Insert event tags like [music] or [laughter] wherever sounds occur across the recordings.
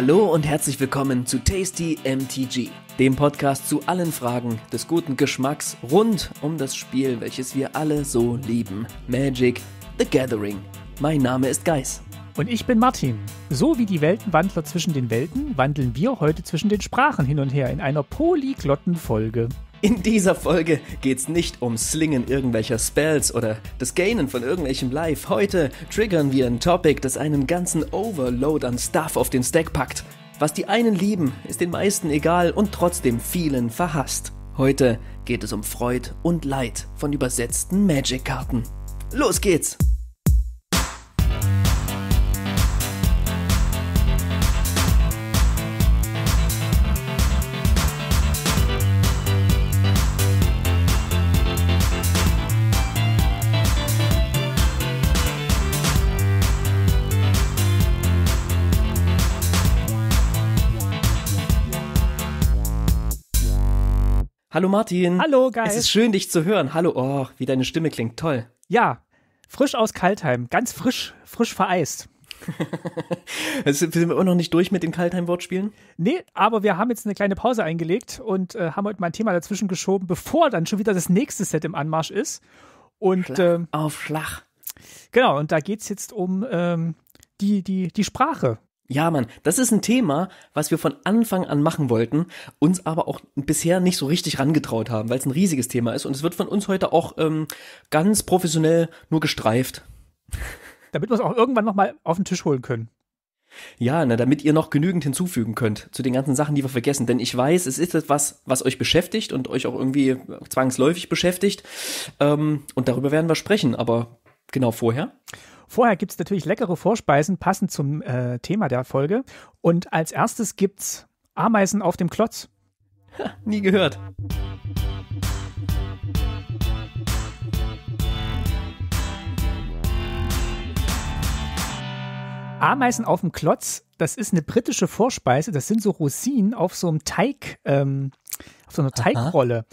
Hallo und herzlich willkommen zu Tasty MTG, dem Podcast zu allen Fragen des guten Geschmacks rund um das Spiel, welches wir alle so lieben. Magic the Gathering. Mein Name ist Geis. Und ich bin Martin. So wie die Weltenwandler zwischen den Welten, wandeln wir heute zwischen den Sprachen hin und her in einer polyglotten Folge. In dieser Folge geht's nicht um Slingen irgendwelcher Spells oder das Gainen von irgendwelchem Life. Heute triggern wir ein Topic, das einen ganzen Overload an Stuff auf den Stack packt. Was die einen lieben, ist den meisten egal und trotzdem vielen verhasst. Heute geht es um Freud und Leid von übersetzten Magic-Karten. Los geht's! Hallo Martin. Hallo, Geil. Es ist schön, dich zu hören. Hallo, oh, wie deine Stimme klingt. Toll. Ja, frisch aus Kaltheim. Ganz frisch, frisch vereist. [laughs] sind wir immer noch nicht durch mit den Kaltheim-Wortspielen? Nee, aber wir haben jetzt eine kleine Pause eingelegt und äh, haben heute mal ein Thema dazwischen geschoben, bevor dann schon wieder das nächste Set im Anmarsch ist. Und Schlag äh, auf Schlag. genau, und da geht's jetzt um ähm, die, die, die Sprache. Ja, Mann, das ist ein Thema, was wir von Anfang an machen wollten, uns aber auch bisher nicht so richtig rangetraut haben, weil es ein riesiges Thema ist und es wird von uns heute auch ähm, ganz professionell nur gestreift. Damit wir es auch irgendwann nochmal auf den Tisch holen können. Ja, na, damit ihr noch genügend hinzufügen könnt zu den ganzen Sachen, die wir vergessen. Denn ich weiß, es ist etwas, was euch beschäftigt und euch auch irgendwie zwangsläufig beschäftigt. Ähm, und darüber werden wir sprechen, aber genau vorher. Vorher gibt's natürlich leckere Vorspeisen, passend zum äh, Thema der Folge. Und als erstes gibt's Ameisen auf dem Klotz. Nie gehört. Ameisen auf dem Klotz, das ist eine britische Vorspeise. Das sind so Rosinen auf so einem Teig, ähm, auf so einer Teigrolle.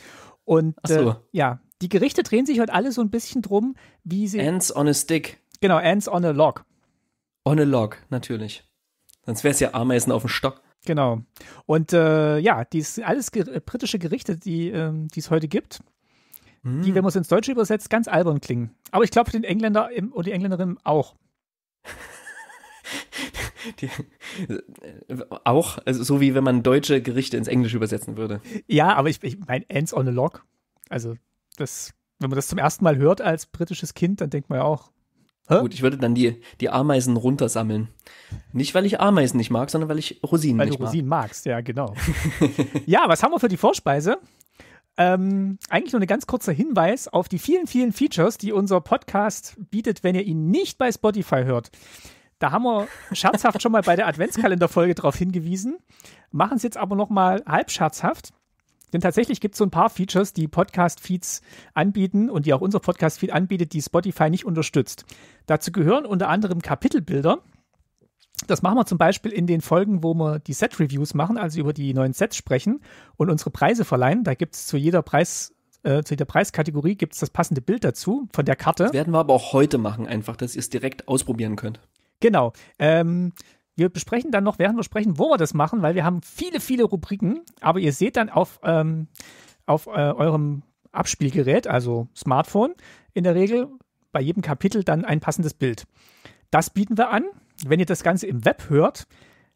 Und Ach so. äh, ja, die Gerichte drehen sich heute alle so ein bisschen drum, wie sie. Ants on a Stick. Genau, Ants on a Log. On a Log, natürlich. Sonst wäre es ja Ameisen auf dem Stock. Genau. Und äh, ja, die sind alles ge äh, britische Gerichte, die ähm, es heute gibt. Die, wenn man es ins Deutsche übersetzt, ganz albern klingen. Aber ich glaube, für den Engländer im, oder die Engländerin auch. [laughs] Die, äh, auch, also so wie wenn man deutsche Gerichte ins Englische übersetzen würde. Ja, aber ich, ich meine, Ants on a Log. Also, das, wenn man das zum ersten Mal hört als britisches Kind, dann denkt man ja auch, Hä? Gut, ich würde dann die, die Ameisen runtersammeln. Nicht, weil ich Ameisen nicht mag, sondern weil ich Rosinen weil du nicht mag. Rosinen magst. Ja, genau. [laughs] ja, was haben wir für die Vorspeise? Ähm, eigentlich nur ein ganz kurzer Hinweis auf die vielen, vielen Features, die unser Podcast bietet, wenn ihr ihn nicht bei Spotify hört. Da haben wir scherzhaft schon mal bei der Adventskalenderfolge darauf hingewiesen, machen es jetzt aber noch mal halb scherzhaft. Denn tatsächlich gibt es so ein paar Features, die Podcast-Feeds anbieten und die auch unser Podcast-Feed anbietet, die Spotify nicht unterstützt. Dazu gehören unter anderem Kapitelbilder. Das machen wir zum Beispiel in den Folgen, wo wir die Set-Reviews machen, also über die neuen Sets sprechen und unsere Preise verleihen. Da gibt es zu jeder Preis, äh, zu jeder Preiskategorie gibt es das passende Bild dazu von der Karte. Das werden wir aber auch heute machen, einfach, dass ihr es direkt ausprobieren könnt. Genau. Ähm, wir besprechen dann noch, während wir sprechen, wo wir das machen, weil wir haben viele, viele Rubriken. Aber ihr seht dann auf, ähm, auf äh, eurem Abspielgerät, also Smartphone, in der Regel bei jedem Kapitel dann ein passendes Bild. Das bieten wir an. Wenn ihr das Ganze im Web hört,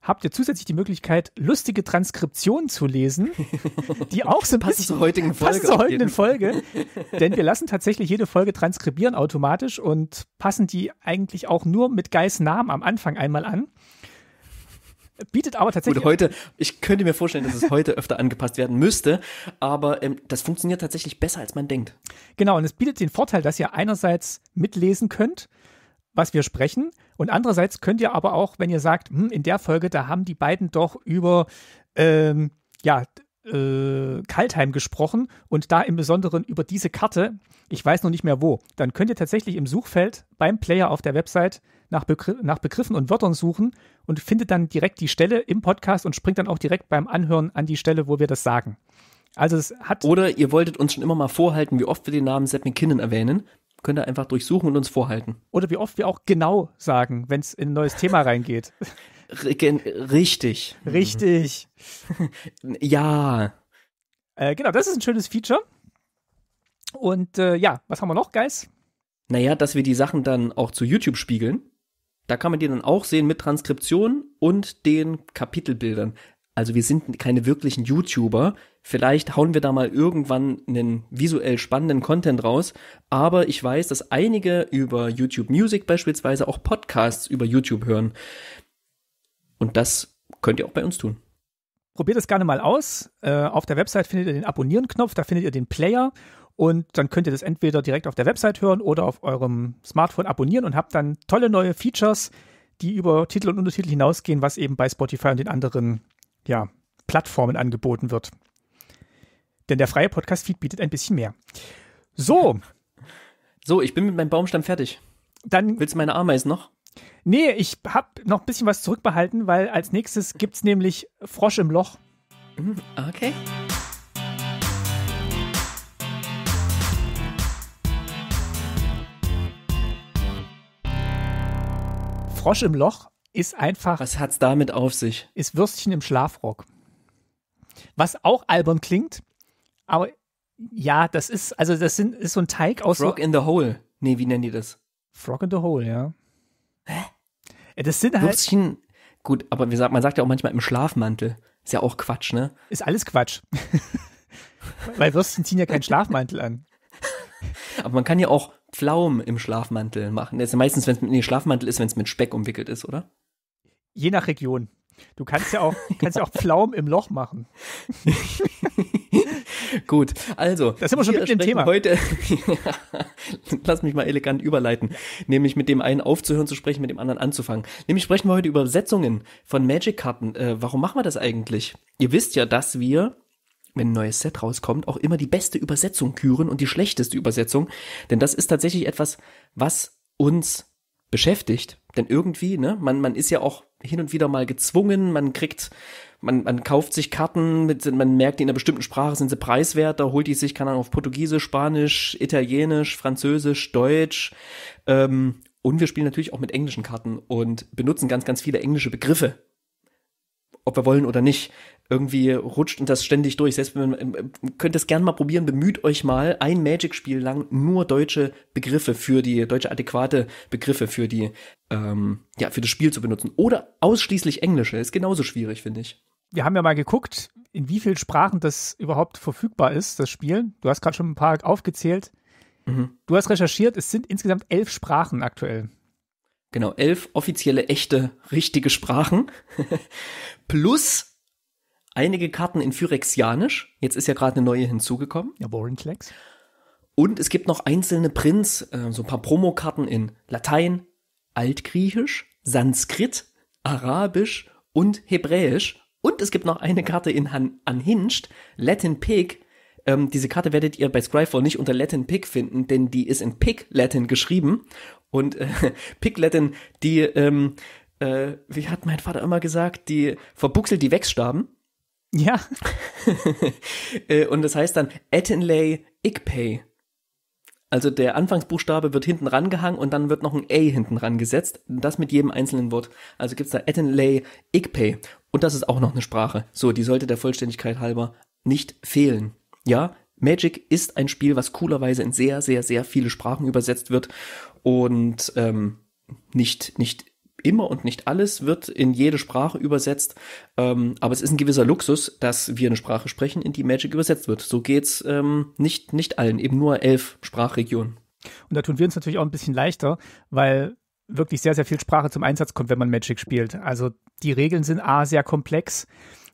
habt ihr zusätzlich die Möglichkeit, lustige Transkriptionen zu lesen, [laughs] die auch so ein Passend bisschen zur heutigen Folge. Zur heutigen. Folge. Denn wir lassen tatsächlich jede Folge transkribieren automatisch und passen die eigentlich auch nur mit Geis Namen am Anfang einmal an. Bietet aber tatsächlich. Gut, heute, ich könnte mir vorstellen, dass es heute öfter angepasst werden müsste, aber ähm, das funktioniert tatsächlich besser, als man denkt. Genau, und es bietet den Vorteil, dass ihr einerseits mitlesen könnt, was wir sprechen, und andererseits könnt ihr aber auch, wenn ihr sagt, hm, in der Folge, da haben die beiden doch über ähm, ja, äh, Kaltheim gesprochen und da im Besonderen über diese Karte, ich weiß noch nicht mehr wo, dann könnt ihr tatsächlich im Suchfeld beim Player auf der Website nach, Begr nach Begriffen und Wörtern suchen und findet dann direkt die Stelle im Podcast und springt dann auch direkt beim Anhören an die Stelle, wo wir das sagen. Also es hat Oder ihr wolltet uns schon immer mal vorhalten, wie oft wir den Namen Sepp McKinnon erwähnen. Könnt ihr einfach durchsuchen und uns vorhalten. oder wie oft wir auch genau sagen, wenn es in ein neues Thema reingeht. Richtig. Richtig. [laughs] ja. Äh, genau, das ist ein schönes Feature. Und äh, ja, was haben wir noch, Guys? Naja, dass wir die Sachen dann auch zu YouTube spiegeln. Da kann man die dann auch sehen mit Transkription und den Kapitelbildern. Also wir sind keine wirklichen YouTuber. Vielleicht hauen wir da mal irgendwann einen visuell spannenden Content raus. Aber ich weiß, dass einige über YouTube Music beispielsweise auch Podcasts über YouTube hören. Und das könnt ihr auch bei uns tun. Probiert es gerne mal aus. Äh, auf der Website findet ihr den Abonnieren-Knopf, da findet ihr den Player und dann könnt ihr das entweder direkt auf der Website hören oder auf eurem Smartphone abonnieren und habt dann tolle neue Features, die über Titel und Untertitel hinausgehen, was eben bei Spotify und den anderen ja, Plattformen angeboten wird. Denn der freie Podcast-Feed bietet ein bisschen mehr. So. [laughs] So, ich bin mit meinem Baumstamm fertig. Dann Willst du meine Ameisen noch? Nee, ich habe noch ein bisschen was zurückbehalten, weil als nächstes gibt es nämlich Frosch im Loch. Mhm, okay. Frosch im Loch ist einfach. Was hat's damit auf sich? Ist Würstchen im Schlafrock. Was auch albern klingt, aber ja, das ist, also das sind, ist so ein Teig aus. Frog so, in the Hole. Nee, wie nennen die das? Frog in the Hole, ja. Hä? Das sind halt. Würstchen. Gut, aber sagt, man sagt ja auch manchmal im Schlafmantel. Ist ja auch Quatsch, ne? Ist alles Quatsch. [laughs] Weil Würstchen ziehen ja keinen Schlafmantel an. Aber man kann ja auch Pflaumen im Schlafmantel machen. Das ist ja meistens, wenn es mit nee, Schlafmantel ist, wenn es mit Speck umwickelt ist, oder? Je nach Region. Du kannst ja auch, kannst ja auch Pflaumen im Loch machen. [laughs] Gut, also. Da sind wir schon mit dem Thema. Heute, [laughs] lass mich mal elegant überleiten. Nämlich mit dem einen aufzuhören zu sprechen, mit dem anderen anzufangen. Nämlich sprechen wir heute über Übersetzungen von Magic-Karten. Äh, warum machen wir das eigentlich? Ihr wisst ja, dass wir wenn ein neues Set rauskommt, auch immer die beste Übersetzung küren und die schlechteste Übersetzung. Denn das ist tatsächlich etwas, was uns beschäftigt. Denn irgendwie, ne, man, man ist ja auch hin und wieder mal gezwungen, man kriegt, man, man kauft sich Karten, mit, man merkt, in einer bestimmten Sprache sind sie preiswerter, holt die sich, kann dann auf Portugiesisch, Spanisch, Italienisch, Französisch, Deutsch. Ähm, und wir spielen natürlich auch mit englischen Karten und benutzen ganz, ganz viele englische Begriffe. Ob wir wollen oder nicht irgendwie rutscht und das ständig durch. Selbst wenn man äh, könnt es gerne mal probieren, bemüht euch mal ein Magic-Spiel lang nur deutsche Begriffe für die deutsche adäquate Begriffe für die ähm, ja für das Spiel zu benutzen oder ausschließlich englische ist genauso schwierig finde ich. Wir haben ja mal geguckt, in wie vielen Sprachen das überhaupt verfügbar ist, das Spiel. Du hast gerade schon ein paar aufgezählt. Mhm. Du hast recherchiert, es sind insgesamt elf Sprachen aktuell. Genau, elf offizielle, echte, richtige Sprachen. [laughs] Plus einige Karten in Phyrexianisch. Jetzt ist ja gerade eine neue hinzugekommen. Ja, Boring Klecks. Und es gibt noch einzelne Prints, äh, so ein paar Promokarten in Latein, Altgriechisch, Sanskrit, Arabisch und Hebräisch. Und es gibt noch eine Karte in Han Unhinged, Latin Pig. Ähm, diese Karte werdet ihr bei Scryfall nicht unter Latin Pig finden, denn die ist in Pig Latin geschrieben. Und äh, [laughs] Pig Latin, die, ähm, äh, wie hat mein Vater immer gesagt, die verbuchselt die Wechsstaben. Ja. [laughs] Äh, und das heißt dann Etenley Ikpay. Also der Anfangsbuchstabe wird hinten rangehangen und dann wird noch ein A hinten rangesetzt. Das mit jedem einzelnen Wort. Also gibt's da Etenley Ikpay. Und das ist auch noch eine Sprache. So, die sollte der Vollständigkeit halber nicht fehlen. Ja, Magic ist ein Spiel, was coolerweise in sehr, sehr, sehr viele Sprachen übersetzt wird und ähm, nicht, nicht immer und nicht alles wird in jede Sprache übersetzt, ähm, aber es ist ein gewisser Luxus, dass wir eine Sprache sprechen, in die Magic übersetzt wird. So geht's ähm, nicht nicht allen, eben nur elf Sprachregionen. Und da tun wir uns natürlich auch ein bisschen leichter, weil wirklich sehr sehr viel Sprache zum Einsatz kommt, wenn man Magic spielt. Also die Regeln sind a sehr komplex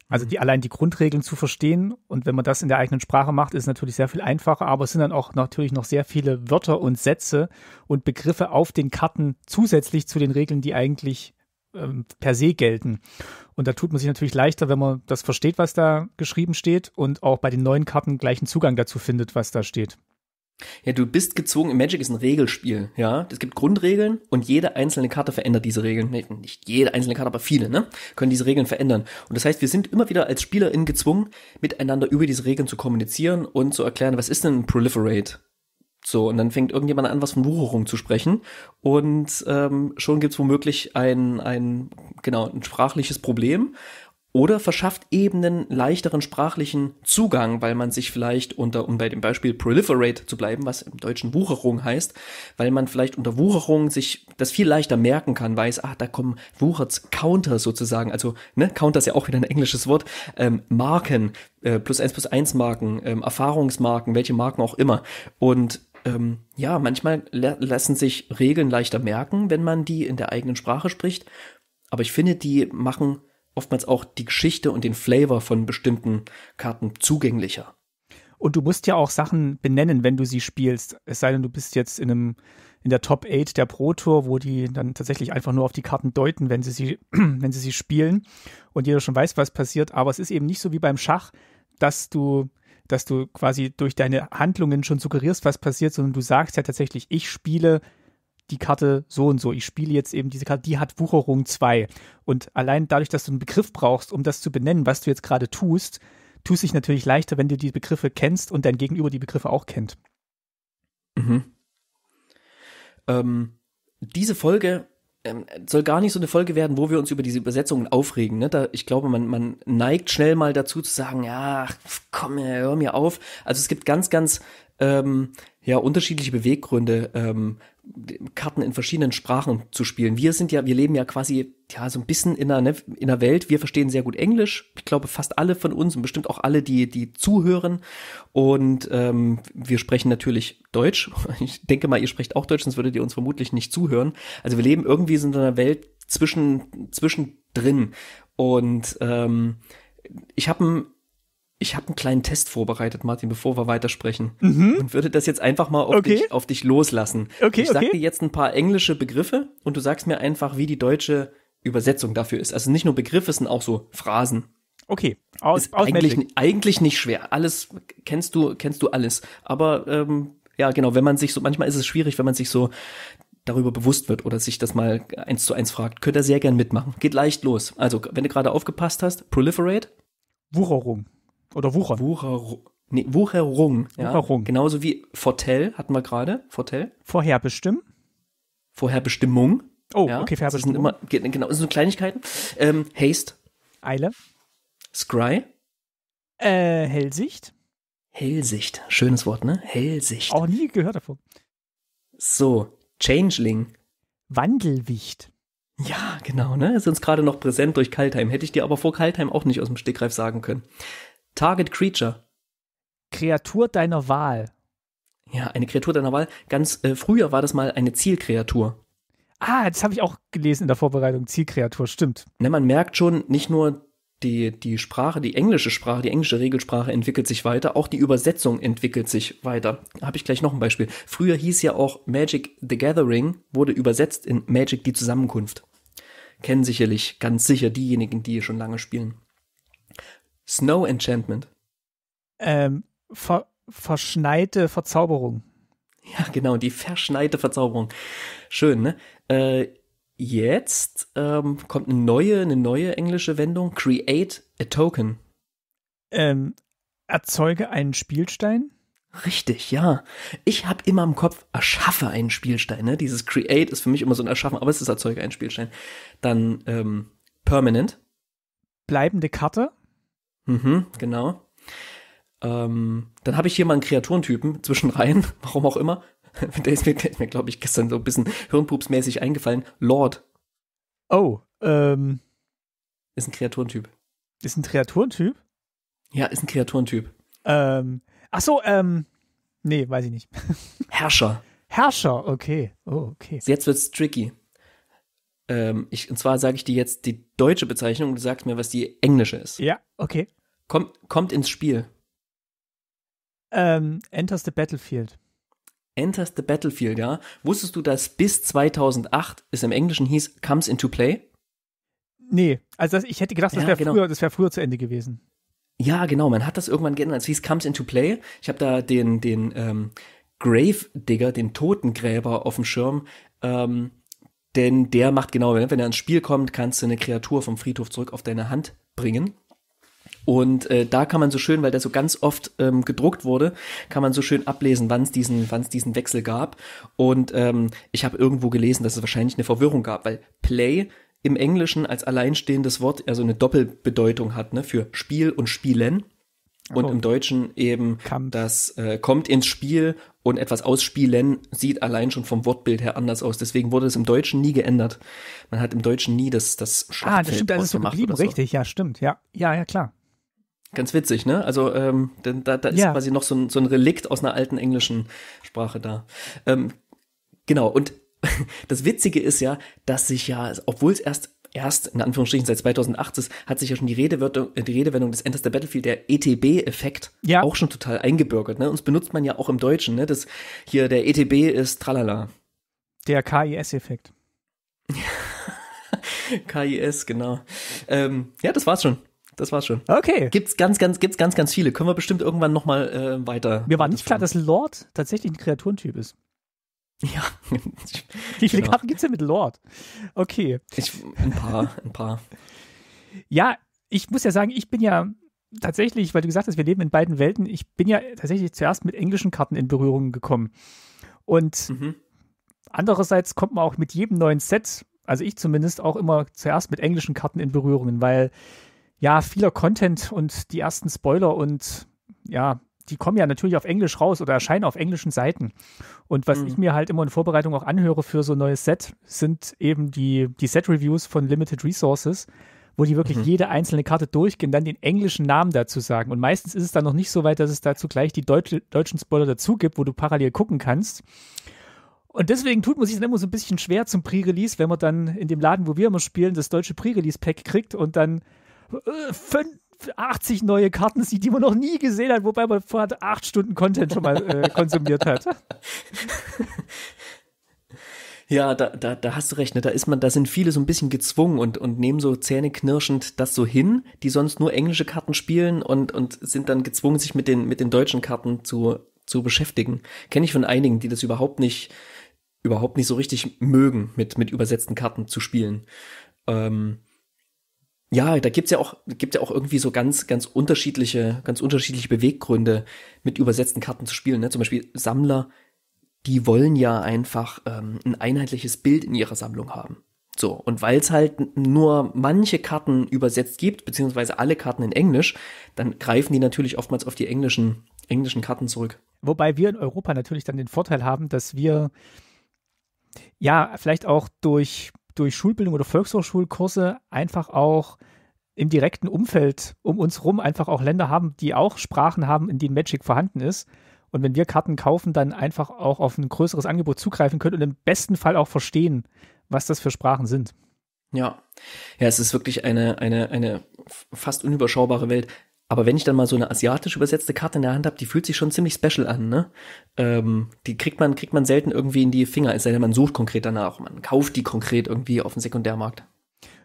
also mhm. die allein die Grundregeln zu verstehen und wenn man das in der eigenen Sprache macht, ist es natürlich sehr viel einfacher, aber es sind dann auch natürlich noch sehr viele Wörter und Sätze und Begriffe auf den Karten zusätzlich zu den Regeln, die eigentlich ähm, per se gelten. Und da tut man sich natürlich leichter, wenn man das versteht, was da geschrieben steht und auch bei den neuen Karten gleichen Zugang dazu findet, was da steht. Ja, du bist gezwungen, Magic ist ein Regelspiel, ja. Es gibt Grundregeln und jede einzelne Karte verändert diese Regeln. Nee, nicht jede einzelne Karte, aber viele, ne? Können diese Regeln verändern. Und das heißt, wir sind immer wieder als SpielerInnen gezwungen, miteinander über diese Regeln zu kommunizieren und zu erklären, was ist denn ein Proliferate? So, und dann fängt irgendjemand an, was von Wucherung zu sprechen. Und ähm, schon gibt's womöglich ein, ein, genau, ein sprachliches Problem oder verschafft eben einen leichteren sprachlichen Zugang, weil man sich vielleicht unter, um bei dem Beispiel Proliferate zu bleiben, was im Deutschen Wucherung heißt, weil man vielleicht unter Wucherung sich das viel leichter merken kann, weiß, ach, da kommen Wucherts Counter sozusagen, also, ne, Counter ist ja auch wieder ein englisches Wort, ähm, Marken, äh, plus eins plus eins Marken, ähm, Erfahrungsmarken, welche Marken auch immer. Und ähm, ja, manchmal lassen sich Regeln leichter merken, wenn man die in der eigenen Sprache spricht. Aber ich finde, die machen oftmals auch die Geschichte und den Flavor von bestimmten Karten zugänglicher. Und du musst ja auch Sachen benennen, wenn du sie spielst. Es sei denn, du bist jetzt in einem in der Top 8 der Pro Tour, wo die dann tatsächlich einfach nur auf die Karten deuten, wenn sie sie, [clears throat] wenn sie sie spielen und jeder schon weiß, was passiert. Aber es ist eben nicht so wie beim Schach, dass du, dass du quasi durch deine Handlungen schon suggerierst, was passiert, sondern du sagst ja tatsächlich, ich spiele die Karte so und so. Ich spiele jetzt eben diese Karte, die hat Wucherung 2. Und allein dadurch, dass du einen Begriff brauchst, um das zu benennen, was du jetzt gerade tust, tust sich natürlich leichter, wenn du die Begriffe kennst und dein Gegenüber die Begriffe auch kennt. Mhm. Ähm, diese Folge ähm, soll gar nicht so eine Folge werden, wo wir uns über diese Übersetzungen aufregen. Ne? Da, ich glaube, man, man neigt schnell mal dazu zu sagen, ja, komm, hör mir auf. Also es gibt ganz, ganz ähm, ja unterschiedliche Beweggründe, ähm, Karten in verschiedenen Sprachen zu spielen. Wir sind ja, wir leben ja quasi ja so ein bisschen in einer, ne, in einer Welt. Wir verstehen sehr gut Englisch. Ich glaube fast alle von uns und bestimmt auch alle, die die zuhören. Und ähm, wir sprechen natürlich Deutsch. [laughs] Ich denke mal, ihr sprecht auch Deutsch, sonst würdet ihr uns vermutlich nicht zuhören. Also wir leben irgendwie in einer Welt zwischen zwischendrin. Und ähm, ich habe ich habe einen kleinen Test vorbereitet, Martin, bevor wir weitersprechen. Mhm. Und würde das jetzt einfach mal auf, okay. dich, auf dich loslassen. Okay, ich sag okay. dir jetzt ein paar englische Begriffe und du sagst mir einfach, wie die deutsche Übersetzung dafür ist. Also nicht nur Begriffe, es sind auch so Phrasen. Okay, aus, ist aus eigentlich, eigentlich nicht schwer. Alles kennst du, kennst du alles. Aber ähm, ja, genau, wenn man sich so, manchmal ist es schwierig, wenn man sich so darüber bewusst wird oder sich das mal eins zu eins fragt, könnt ihr sehr gern mitmachen. Geht leicht los. Also, wenn du gerade aufgepasst hast, Proliferate. Wucherung. Oder Wucher. Wucher, nee, Wucherung. Ja. Wucherung. Genauso wie Fortell hatten wir gerade. Fortell. Vorherbestimmen. Vorherbestimmung. Oh, ja, okay, Vorherbestimmung. Das sind immer, genau, das sind so Kleinigkeiten. Ähm, Haste. Eile. Scry. Äh, Hellsicht. Hellsicht. Schönes Wort, ne? Hellsicht. Auch nie gehört davon. So, Changeling. Wandelwicht. Ja, genau, ne? Ist uns gerade noch präsent durch Kaltheim. Hätte ich dir aber vor Kaltheim auch nicht aus dem Stegreif sagen können. Target Creature. Kreatur deiner Wahl. Ja, eine Kreatur deiner Wahl. Ganz äh, früher war das mal eine Zielkreatur. Ah, das habe ich auch gelesen in der Vorbereitung. Zielkreatur, stimmt. Ne, man merkt schon, nicht nur die, die Sprache, die englische Sprache, die englische Regelsprache entwickelt sich weiter, auch die Übersetzung entwickelt sich weiter. Habe ich gleich noch ein Beispiel. Früher hieß ja auch Magic the Gathering, wurde übersetzt in Magic die Zusammenkunft. Kennen sicherlich ganz sicher diejenigen, die schon lange spielen. Snow Enchantment. Ähm, ver verschneite Verzauberung. Ja, genau, die verschneite Verzauberung. Schön, ne? Äh, jetzt ähm, kommt eine neue, eine neue englische Wendung. Create a Token. Ähm, erzeuge einen Spielstein. Richtig, ja. Ich habe immer im Kopf, erschaffe einen Spielstein. Ne? Dieses Create ist für mich immer so ein Erschaffen, aber es ist erzeuge einen Spielstein. Dann ähm, Permanent. Bleibende Karte. Mhm, genau. Ähm, dann habe ich hier mal einen Kreaturentypen zwischen rein, [laughs] warum auch immer. Der ist mir, mir glaube ich, gestern so ein bisschen hirnpupsmäßig eingefallen. Lord. Oh, ähm. Ist ein Kreaturentyp. Ist ein Kreaturentyp? Ja, ist ein Kreaturentyp. Ähm. Ach so, ähm. Nee, weiß ich nicht. [laughs] Herrscher. Herrscher, okay. Oh, okay. Jetzt wird's tricky. Ähm, ich, und zwar sage ich dir jetzt die deutsche Bezeichnung und du sagst mir, was die englische ist. Ja, okay. Kommt, kommt ins Spiel. Ähm, enters the Battlefield. Enters the Battlefield, ja. Wusstest du, dass bis 2008 es im Englischen hieß Comes into Play? Nee, also das, ich hätte gedacht, das ja, wäre genau. früher, wär früher zu Ende gewesen. Ja, genau, man hat das irgendwann geändert. Es hieß Comes into Play. Ich habe da den, den ähm, Grave Digger, den Totengräber auf dem Schirm. Ähm, denn der macht genau, wenn er ins Spiel kommt, kannst du eine Kreatur vom Friedhof zurück auf deine Hand bringen. Und äh, da kann man so schön, weil der so ganz oft ähm, gedruckt wurde, kann man so schön ablesen, wann es diesen, diesen Wechsel gab. Und ähm, ich habe irgendwo gelesen, dass es wahrscheinlich eine Verwirrung gab, weil Play im Englischen als alleinstehendes Wort also eine Doppelbedeutung hat, ne, für Spiel und Spielen. Und oh. im Deutschen eben Kampf. das äh, kommt ins Spiel und etwas ausspielen sieht allein schon vom Wortbild her anders aus. Deswegen wurde es im Deutschen nie geändert. Man hat im Deutschen nie das das Schlachtfeld Ah, das stimmt, das ist so geblieben, so. richtig, ja, stimmt. Ja, ja, ja, klar. Ganz witzig, ne? Also ähm, da, da ist ja. quasi noch so ein, so ein Relikt aus einer alten englischen Sprache da. Ähm, genau, und [laughs] das Witzige ist ja, dass sich ja, obwohl es erst erst in Anführungsstrichen seit 2008 ist, hat sich ja schon die Redewendung, die Redewendung des Enters the Battlefield, der ETB-Effekt, ja. auch schon total eingebürgert. Ne? Und das benutzt man ja auch im Deutschen. Ne? Das hier der ETB ist tralala. Der KIS-Effekt. KIS, [laughs] genau. Ähm, ja, das war's schon. Das war's schon. Okay. Gibt's ganz, ganz, gibt's ganz, ganz viele. Können wir bestimmt irgendwann noch mal äh, weiter. Mir war nicht klar, dass Lord tatsächlich ein Kreaturentyp ist. Ja. [laughs] Wie viele genau. Karten gibt's denn mit Lord? Okay. Ich, ein paar, ein paar. Ja, ich muss ja sagen, ich bin ja tatsächlich, weil du gesagt hast, wir leben in beiden Welten, ich bin ja tatsächlich zuerst mit englischen Karten in Berührung gekommen. Und mhm. andererseits kommt man auch mit jedem neuen Set, also ich zumindest, auch immer zuerst mit englischen Karten in Berührungen, weil ja, vieler Content und die ersten Spoiler und ja, die kommen ja natürlich auf Englisch raus oder erscheinen auf englischen Seiten. Und was mhm. ich mir halt immer in Vorbereitung auch anhöre für so ein neues Set, sind eben die, die Set-Reviews von Limited Resources, wo die wirklich mhm. jede einzelne Karte durchgehen, dann den englischen Namen dazu sagen. Und meistens ist es dann noch nicht so weit, dass es dazu gleich die deutsche, deutschen Spoiler dazu gibt, wo du parallel gucken kannst. Und deswegen tut man sich dann immer so ein bisschen schwer zum Pre-Release, wenn man dann in dem Laden, wo wir immer spielen, das deutsche Pre-Release-Pack kriegt und dann äh, fünf, 80 neue Karten sieht, die man noch nie gesehen hat, wobei man vorher acht Stunden Content schon mal äh, konsumiert hat. [laughs] Ja, da, da, da hast du recht, ne? Da ist man, da sind viele so ein bisschen gezwungen und, und nehmen so zähneknirschend das so hin, die sonst nur englische Karten spielen und, und sind dann gezwungen, sich mit den, mit den deutschen Karten zu, zu beschäftigen. Kenne ich von einigen, die das überhaupt nicht, überhaupt nicht so richtig mögen, mit, mit übersetzten Karten zu spielen. Ähm, ja, da gibt's ja auch, gibt ja auch irgendwie so ganz, ganz unterschiedliche, ganz unterschiedliche Beweggründe, mit übersetzten Karten zu spielen. Ne? Zum Beispiel Sammler, die wollen ja einfach ähm, ein einheitliches Bild in ihrer Sammlung haben. So, und weil es halt nur manche Karten übersetzt gibt, beziehungsweise alle Karten in Englisch, dann greifen die natürlich oftmals auf die englischen, englischen Karten zurück. Wobei wir in Europa natürlich dann den Vorteil haben, dass wir ja vielleicht auch durch durch Schulbildung oder Volkshochschulkurse einfach auch im direkten Umfeld um uns rum einfach auch Länder haben, die auch Sprachen haben, in denen Magic vorhanden ist. Und wenn wir Karten kaufen, dann einfach auch auf ein größeres Angebot zugreifen können und im besten Fall auch verstehen, was das für Sprachen sind. Ja. Ja, es ist wirklich eine, eine, eine fast unüberschaubare Welt. Aber wenn ich dann mal so eine asiatisch übersetzte Karte in der Hand habe, die fühlt sich schon ziemlich special an, ne? Ähm, die kriegt man, kriegt man selten irgendwie in die Finger, es sei denn, man sucht konkret danach. Man kauft die konkret irgendwie auf dem Sekundärmarkt.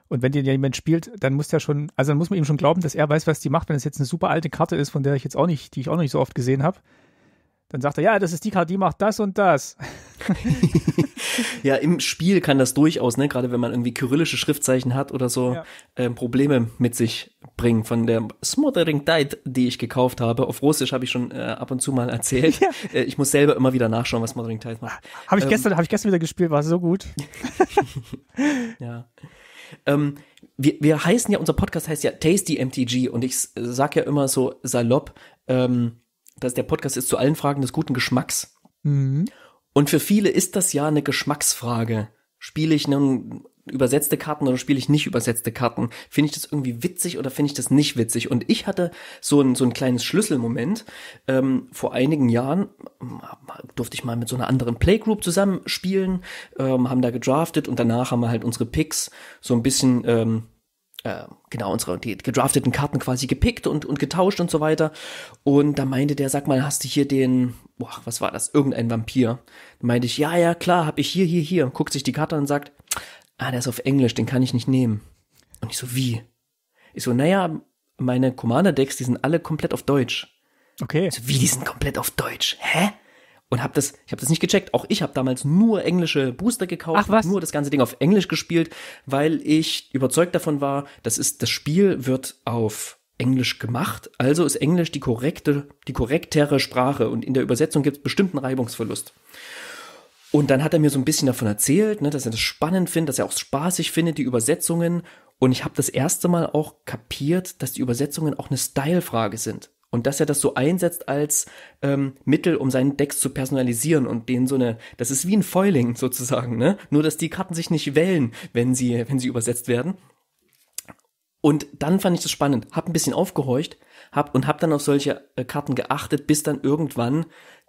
Und wenn dir jemand spielt, dann muss der schon, also dann muss man ihm schon glauben, dass er weiß, was die macht, wenn es jetzt eine super alte Karte ist, von der ich jetzt auch nicht, die ich auch noch nicht so oft gesehen habe. Dann sagt er, ja, das ist die Karte, die macht das und das. [laughs] ja, im Spiel kann das durchaus, ne, gerade wenn man irgendwie kyrillische Schriftzeichen hat oder so, ja. ähm, Probleme mit sich bringen. Von der Smothering Tide, die ich gekauft habe, auf Russisch habe ich schon äh, ab und zu mal erzählt. [laughs] Ja. Äh, ich muss selber immer wieder nachschauen, was Smothering Tide macht. Habe ich ähm, gestern, habe ich gestern wieder gespielt, war so gut. [laughs] ja. Ähm, wir, wir heißen ja, unser Podcast heißt ja Tasty MTG und ich sag ja immer so salopp, ähm, dass der Podcast ist zu allen Fragen des guten Geschmacks. Mhm. Und für viele ist das ja eine Geschmacksfrage. Spiele ich nun übersetzte Karten oder spiele ich nicht übersetzte Karten? Finde ich das irgendwie witzig oder finde ich das nicht witzig? Und ich hatte so ein, so ein kleines Schlüsselmoment. Ähm, vor einigen Jahren durfte ich mal mit so einer anderen Playgroup zusammenspielen, ähm, haben da gedraftet und danach haben wir halt unsere Picks so ein bisschen ähm, äh, genau, unsere die gedrafteten Karten quasi gepickt und, und getauscht und so weiter. Und da meinte der, sag mal, hast du hier den, boah, was war das? Irgendein Vampir. Da meinte ich, ja, ja, klar, hab ich hier, hier, hier. Guckt sich die Karte an und sagt, ah, der ist auf Englisch, den kann ich nicht nehmen. Und ich so, wie? Ich so, naja, meine Commander-Decks, die sind alle komplett auf Deutsch. Okay. So, wie, die sind komplett auf Deutsch? Hä? Und habe das, ich habe das nicht gecheckt. Auch ich habe damals nur englische Booster gekauft, Ach, was? nur das ganze Ding auf Englisch gespielt, weil ich überzeugt davon war, das ist das Spiel wird auf Englisch gemacht, also ist Englisch die korrekte, die korrektere Sprache und in der Übersetzung gibt es bestimmten Reibungsverlust. Und dann hat er mir so ein bisschen davon erzählt, ne, dass er das spannend findet, dass er auch spaßig findet, die Übersetzungen. Und ich habe das erste Mal auch kapiert, dass die Übersetzungen auch eine Style-Frage sind. Und dass er das so einsetzt als ähm, Mittel, um seinen Decks zu personalisieren und denen so eine, das ist wie ein Foiling sozusagen, ne? Nur, dass die Karten sich nicht wählen, wenn sie, wenn sie übersetzt werden. Und dann fand ich das spannend, hab ein bisschen aufgehorcht, hab und hab dann auf solche äh, Karten geachtet, bis dann irgendwann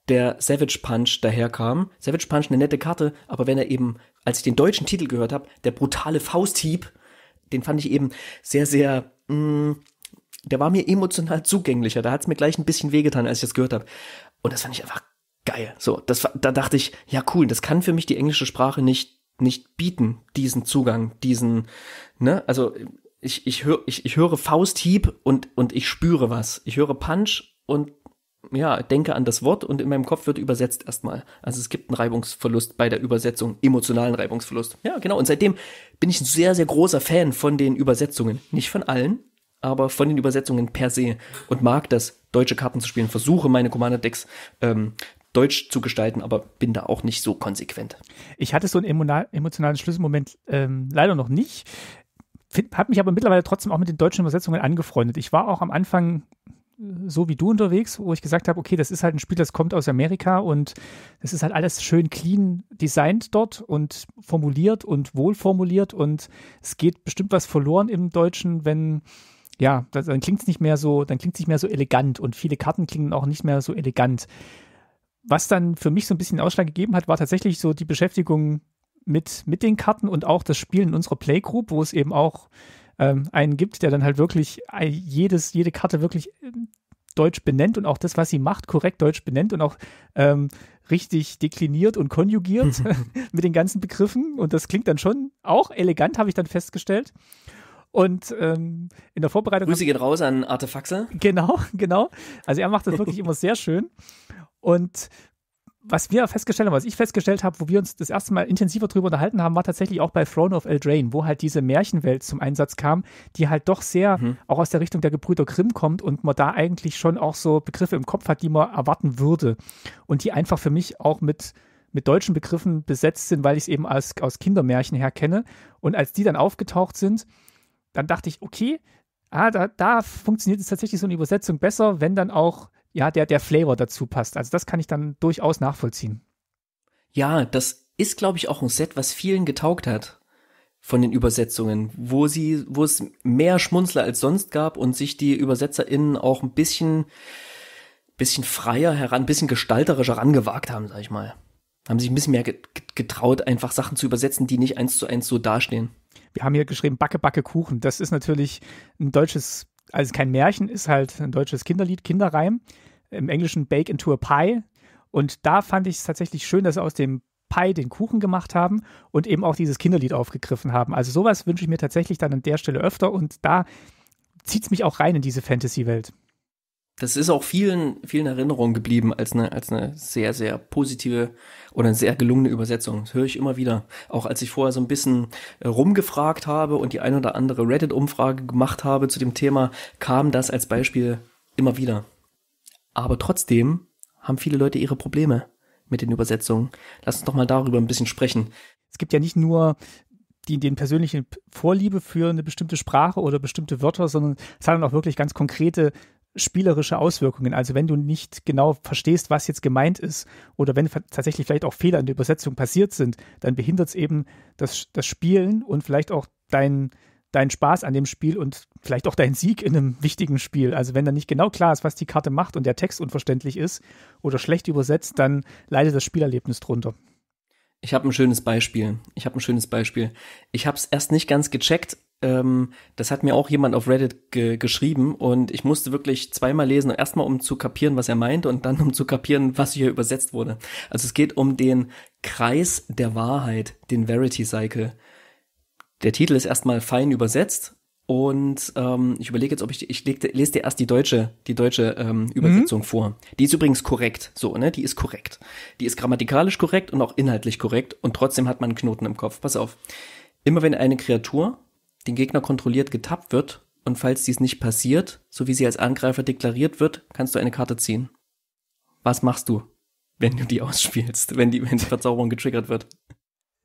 der Savage Punch daherkam. Savage Punch eine nette Karte, aber wenn er eben, als ich den deutschen Titel gehört habe, der brutale Fausthieb, den fand ich eben sehr, sehr, mh, mm, der war mir emotional zugänglicher. Da hat es mir gleich ein bisschen wehgetan, als ich das gehört habe. Und das fand ich einfach geil. So, das da dachte ich, ja cool, das kann für mich die englische Sprache nicht nicht bieten, diesen Zugang, diesen, ne, also ich, ich, hör, ich, ich höre Fausthieb und, und ich spüre was. Ich höre Punch und ja, denke an das Wort und in meinem Kopf wird übersetzt erstmal. Also es gibt einen Reibungsverlust bei der Übersetzung, emotionalen Reibungsverlust. Ja, genau. Und seitdem bin ich ein sehr, sehr großer Fan von den Übersetzungen. Nicht von allen, aber von den Übersetzungen per se und mag das, deutsche Karten zu spielen. Versuche meine Commander-Decks ähm, deutsch zu gestalten, aber bin da auch nicht so konsequent. Ich hatte so einen emotionalen Schlüsselmoment ähm, leider noch nicht. Habe mich aber mittlerweile trotzdem auch mit den deutschen Übersetzungen angefreundet. Ich war auch am Anfang so wie du unterwegs, wo ich gesagt habe, okay, das ist halt ein Spiel, das kommt aus Amerika und das ist halt alles schön clean designt dort und formuliert und wohlformuliert und es geht bestimmt was verloren im Deutschen, wenn ja, dann klingt es nicht mehr so, dann klingt nicht mehr so elegant und viele Karten klingen auch nicht mehr so elegant. Was dann für mich so ein bisschen Ausschlag gegeben hat, war tatsächlich so die Beschäftigung mit, mit den Karten und auch das Spielen in unserer Playgroup, wo es eben auch ähm, einen gibt, der dann halt wirklich jedes, jede Karte wirklich ähm, deutsch benennt und auch das, was sie macht, korrekt deutsch benennt und auch ähm, richtig dekliniert und konjugiert [laughs] [laughs] mit den ganzen Begriffen. Und das klingt dann schon auch elegant, habe ich dann festgestellt. Und ähm, in der Vorbereitung. Grüße gehen raus an Artefaxe. Genau, [laughs] genau. Also er macht das wirklich immer sehr schön. Und was wir festgestellt haben, was ich festgestellt habe, wo wir uns das erste Mal intensiver drüber unterhalten haben, war tatsächlich auch bei Throne of Eldraine, wo halt diese Märchenwelt zum Einsatz kam, die halt doch sehr mhm. auch aus der Richtung der Gebrüder Grimm kommt und man da eigentlich schon auch so Begriffe im Kopf hat, die man erwarten würde und die einfach für mich auch mit mit deutschen Begriffen besetzt sind, weil ich es eben als, aus Kindermärchen her kenne. Und als die dann aufgetaucht sind, dann dachte ich, okay, ah, da, da funktioniert es tatsächlich so eine Übersetzung besser, wenn dann auch ja, der, der Flavor dazu passt. Also das kann ich dann durchaus nachvollziehen. Ja, das ist, glaube ich, auch ein Set, was vielen getaugt hat von den Übersetzungen, wo sie, wo es mehr Schmunzler als sonst gab und sich die ÜbersetzerInnen auch ein bisschen, bisschen freier heran, ein bisschen gestalterischer rangewagt haben, sag ich mal. Haben sich ein bisschen mehr getraut, einfach Sachen zu übersetzen, die nicht eins zu eins so dastehen. Wir haben hier geschrieben, Backe, Backe, Kuchen. Das ist natürlich ein deutsches also kein Märchen, ist halt ein deutsches Kinderlied, Kinderreim. Im Englischen Bake into a Pie. Und da fand ich es tatsächlich schön, dass sie aus dem Pie den Kuchen gemacht haben und eben auch dieses Kinderlied aufgegriffen haben. Also sowas wünsche ich mir tatsächlich dann an der Stelle öfter und da zieht es mich auch rein in diese Fantasy-Welt das ist auch vielen, vielen Erinnerungen geblieben als eine, als eine sehr, sehr positive oder eine sehr gelungene Übersetzung. Das höre ich immer wieder. Auch als ich vorher so ein bisschen äh, rumgefragt habe und die ein oder andere Reddit-Umfrage gemacht habe zu dem Thema, kam das als Beispiel immer wieder. Aber trotzdem haben viele Leute ihre Probleme mit den Übersetzungen. Lass uns doch mal darüber ein bisschen sprechen. Es gibt ja nicht nur die den persönlichen Vorliebe für eine bestimmte Sprache oder bestimmte Wörter, sondern es hat dann auch wirklich ganz konkrete spielerische Auswirkungen. Also wenn du nicht genau verstehst, was jetzt gemeint ist oder wenn tatsächlich vielleicht auch Fehler in der Übersetzung passiert sind, dann behindert es eben das, das Spielen und vielleicht auch dein, dein Spaß an dem Spiel und vielleicht auch dein Sieg in einem wichtigen Spiel. Also wenn da nicht genau klar ist, was die Karte macht und der Text unverständlich ist oder schlecht übersetzt, dann leidet das Spielerlebnis drunter. Ich habe ein schönes Beispiel. Ich habe ein schönes Beispiel. Ich habe es erst nicht ganz gecheckt, ähm, das hat mir auch jemand auf Reddit ge geschrieben und ich musste wirklich zweimal lesen, erstmal um zu kapieren, was er meint und dann um zu kapieren, was hier übersetzt wurde. Also es geht um den Kreis der Wahrheit, den Verity Cycle. Der Titel ist erstmal fein übersetzt und ähm, ich überlege jetzt, ob ich ich leg, lese dir erst die deutsche die deutsche ähm, Übersetzung mhm. vor. Die ist übrigens korrekt, so ne, die ist korrekt. Die ist grammatikalisch korrekt und auch inhaltlich korrekt und trotzdem hat man einen Knoten im Kopf. Pass auf. Immer wenn eine Kreatur den Gegner kontrolliert getappt wird, und falls dies nicht passiert, so wie sie als Angreifer deklariert wird, kannst du eine Karte ziehen. Was machst du, wenn du die ausspielst, wenn die, wenn die Verzauberung getriggert wird?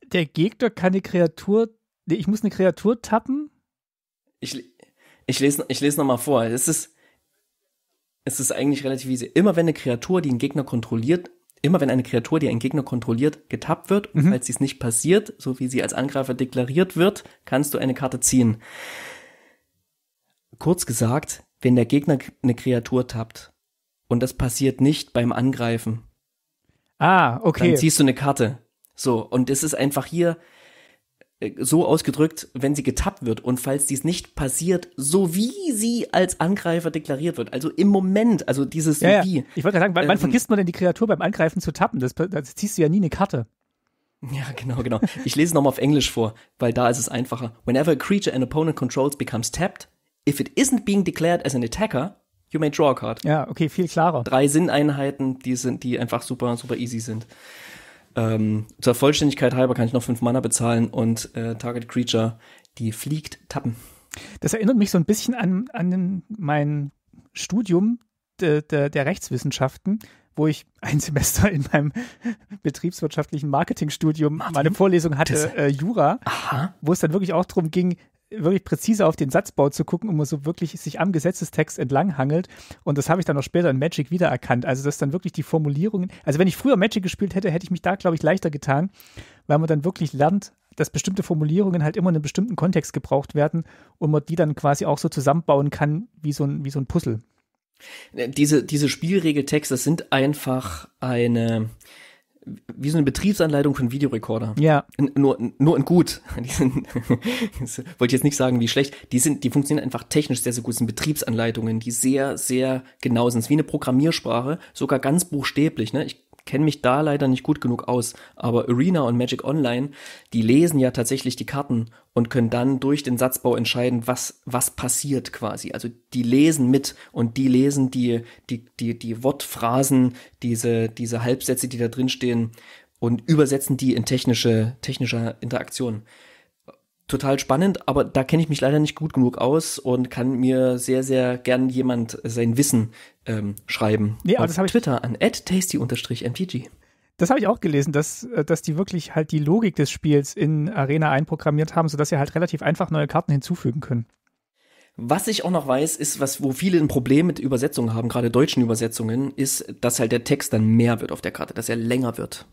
Der Gegner kann eine Kreatur, nee, ich muss eine Kreatur tappen? Ich, ich lese, ich lese nochmal vor. Es ist, es ist eigentlich relativ easy. Immer wenn eine Kreatur, die einen Gegner kontrolliert, immer wenn eine Kreatur, die einen Gegner kontrolliert, getappt wird, und mhm. falls dies nicht passiert, so wie sie als Angreifer deklariert wird, kannst du eine Karte ziehen. Kurz gesagt, wenn der Gegner eine Kreatur tappt und das passiert nicht beim Angreifen, ah, okay. dann ziehst du eine Karte. So, und es ist einfach hier, so ausgedrückt, wenn sie getappt wird und falls dies nicht passiert, so wie sie als Angreifer deklariert wird, also im Moment, also dieses ja, wie. Ja. Ich wollte sagen, wann, ähm, vergisst man denn die Kreatur beim Angreifen zu tappen? Das, das ziehst du ja nie eine Karte. Ja, genau, genau. Ich lese nochmal auf Englisch vor, weil da ist es einfacher. Whenever a creature an opponent controls becomes tapped, if it isn't being declared as an attacker, you may draw a card. Ja, okay, viel klarer. Drei Sinneinheiten, die sind, die einfach super, super easy sind. Ähm, zur Vollständigkeit halber kann ich noch fünf Mana bezahlen und äh, Target Creature, die fliegt, tappen. Das erinnert mich so ein bisschen an, an mein Studium de, de, der Rechtswissenschaften, wo ich ein [laughs] Semester in meinem betriebswirtschaftlichen Marketingstudium Martin, meine Vorlesung hatte, äh, Jura, Aha. wo es dann wirklich auch darum ging, wirklich präzise auf den Satzbau zu gucken man so wirklich sich am Gesetzestext entlang hangelt. Und das habe ich dann auch später in Magic wiedererkannt. Also, dass dann wirklich die Formulierungen, also wenn ich früher Magic gespielt hätte, hätte ich mich da, glaube ich, leichter getan, weil man dann wirklich lernt, dass bestimmte Formulierungen halt immer in einem bestimmten Kontext gebraucht werden und man die dann quasi auch so zusammenbauen kann wie so ein, wie so ein Puzzle. Diese, diese Spielregeltexte sind einfach eine, wie so eine Betriebsanleitung für einen Videorekorder. Ja. Nur, nur in gut. [laughs] Die sind, wollte ich jetzt nicht sagen, wie schlecht. Die sind, die funktionieren einfach technisch sehr, sehr gut. Das sind Betriebsanleitungen, die sehr, sehr genau sind. Es ist wie eine Programmiersprache, sogar ganz buchstäblich. Ne? Ich kenne mich da leider nicht gut genug aus, aber Arena und Magic Online, die lesen ja tatsächlich die Karten und können dann durch den Satzbau entscheiden, was, was passiert quasi. Also die lesen mit und die lesen die, die, die, die Wortphrasen, diese, diese Halbsätze, die da drin stehen und übersetzen die in technische, technische Interaktion total spannend, aber da kenne ich mich leider nicht gut genug aus und kann mir sehr, sehr gern jemand sein Wissen ähm, schreiben. Nee, aber das habe ich Twitter an tasty-mpg. Das habe ich auch gelesen, dass, äh, dass die wirklich halt die Logik des Spiels in Arena einprogrammiert haben, sodass sie halt relativ einfach neue Karten hinzufügen können. Was ich auch noch weiß, ist, was, wo viele ein Problem mit Übersetzungen haben, gerade deutschen Übersetzungen, ist, dass halt der Text dann mehr wird auf der Karte, dass er länger wird.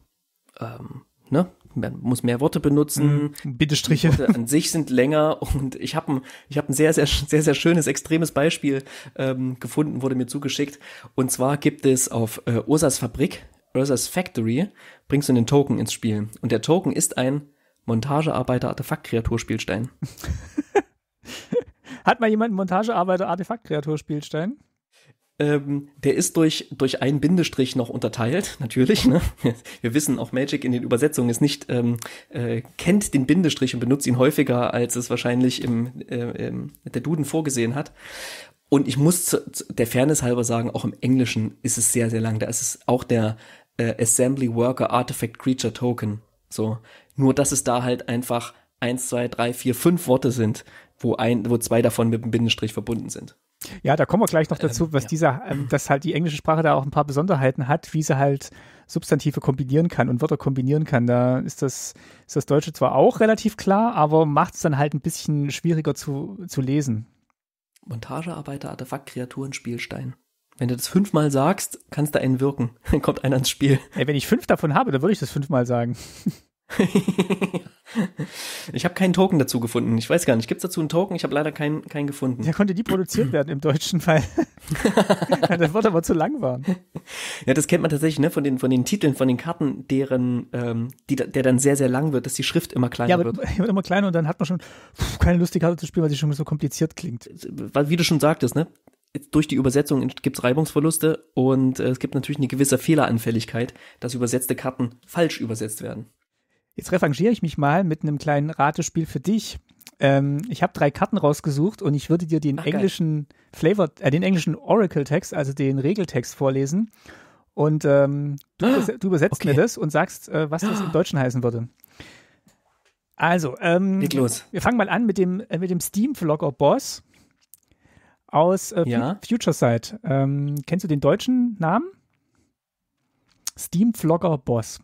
Ähm, ne? Man muss mehr Worte benutzen. Mm, Bittestriche. Die Worte an sich sind länger [laughs] und ich habe ein, ich hab ein sehr, sehr, sehr, sehr schönes, extremes Beispiel ähm, gefunden, wurde mir zugeschickt. Und zwar gibt es auf äh, Ursas Fabrik, Ursas Factory, bringst du einen Token ins Spiel. Und der Token ist ein Montagearbeiter-Artefakt-Kreaturspielstein. [laughs] Hat mal jemand einen Montagearbeiter-Artefakt-Kreaturspielstein? Ähm, der ist durch, durch einen Bindestrich noch unterteilt, [laughs] natürlich. Ne? Wir wissen, auch Magic in den Übersetzungen ist nicht, ähm, äh, kennt den Bindestrich und benutzt ihn häufiger, als es wahrscheinlich im, äh, im, der Duden vorgesehen hat. Und ich muss zu, zu der Fairness halber sagen, auch im Englischen ist es sehr, sehr lang. Da ist es auch der äh, Assembly Worker Artifact Creature Token. So. Nur, dass es da halt einfach eins, zwei, drei, vier, fünf Worte sind, wo ein, wo zwei davon mit einem Bindestrich verbunden sind. Ja, da kommen wir gleich noch dazu, ähm, was ja. dieser, ähm, dass halt die englische Sprache da auch ein paar Besonderheiten hat, wie sie halt Substantive kombinieren kann und Wörter kombinieren kann. Da ist das, ist das Deutsche zwar auch relativ klar, aber macht es dann halt ein bisschen schwieriger zu, zu lesen. Montagearbeiter, Artefakt, Kreaturen, Spielstein. Wenn du das fünfmal sagst, kannst du einen wirken. [laughs] Dann kommt einer ins Spiel. Ey, wenn ich fünf davon habe, dann würde ich das fünfmal sagen. [laughs] [laughs] ich habe keinen Token dazu gefunden. Ich weiß gar nicht, gibt es dazu einen Token? Ich habe leider keinen, keinen gefunden. Ja, konnte die produziert werden im deutschen Fall. [laughs] das wird aber zu lang waren. Ja, das kennt man tatsächlich, ne, von den, von den Titeln, von den Karten, deren, ähm, die, der dann sehr, sehr lang wird, dass die Schrift immer kleiner ja, wird. Ja, wird immer kleiner und dann hat man schon pff, keine Lust, die Karte zu spielen, weil sie schon so kompliziert klingt. Wie du schon sagtest, ne? durch die Übersetzung gibt es Reibungsverluste und äh, es gibt natürlich eine gewisse Fehleranfälligkeit, dass übersetzte Karten falsch übersetzt werden. Jetzt revanchiere ich mich mal mit einem kleinen Ratespiel für dich. Ähm, ich habe drei Karten rausgesucht und ich würde dir den Ach, englischen Flavor, äh, den englischen Oracle-Text, also den Regeltext vorlesen. Und ähm, du, ah, du, übersetzt okay. mir das und sagst, äh, was das im [gasps] Deutschen heißen würde. Also, ähm, Leg los. wir fangen mal an mit dem, äh, mit dem Steam-Vlogger Boss. aus äh, Ja. Future Sight. Ähm, kennst du den deutschen Namen? Steam Vlogger Boss.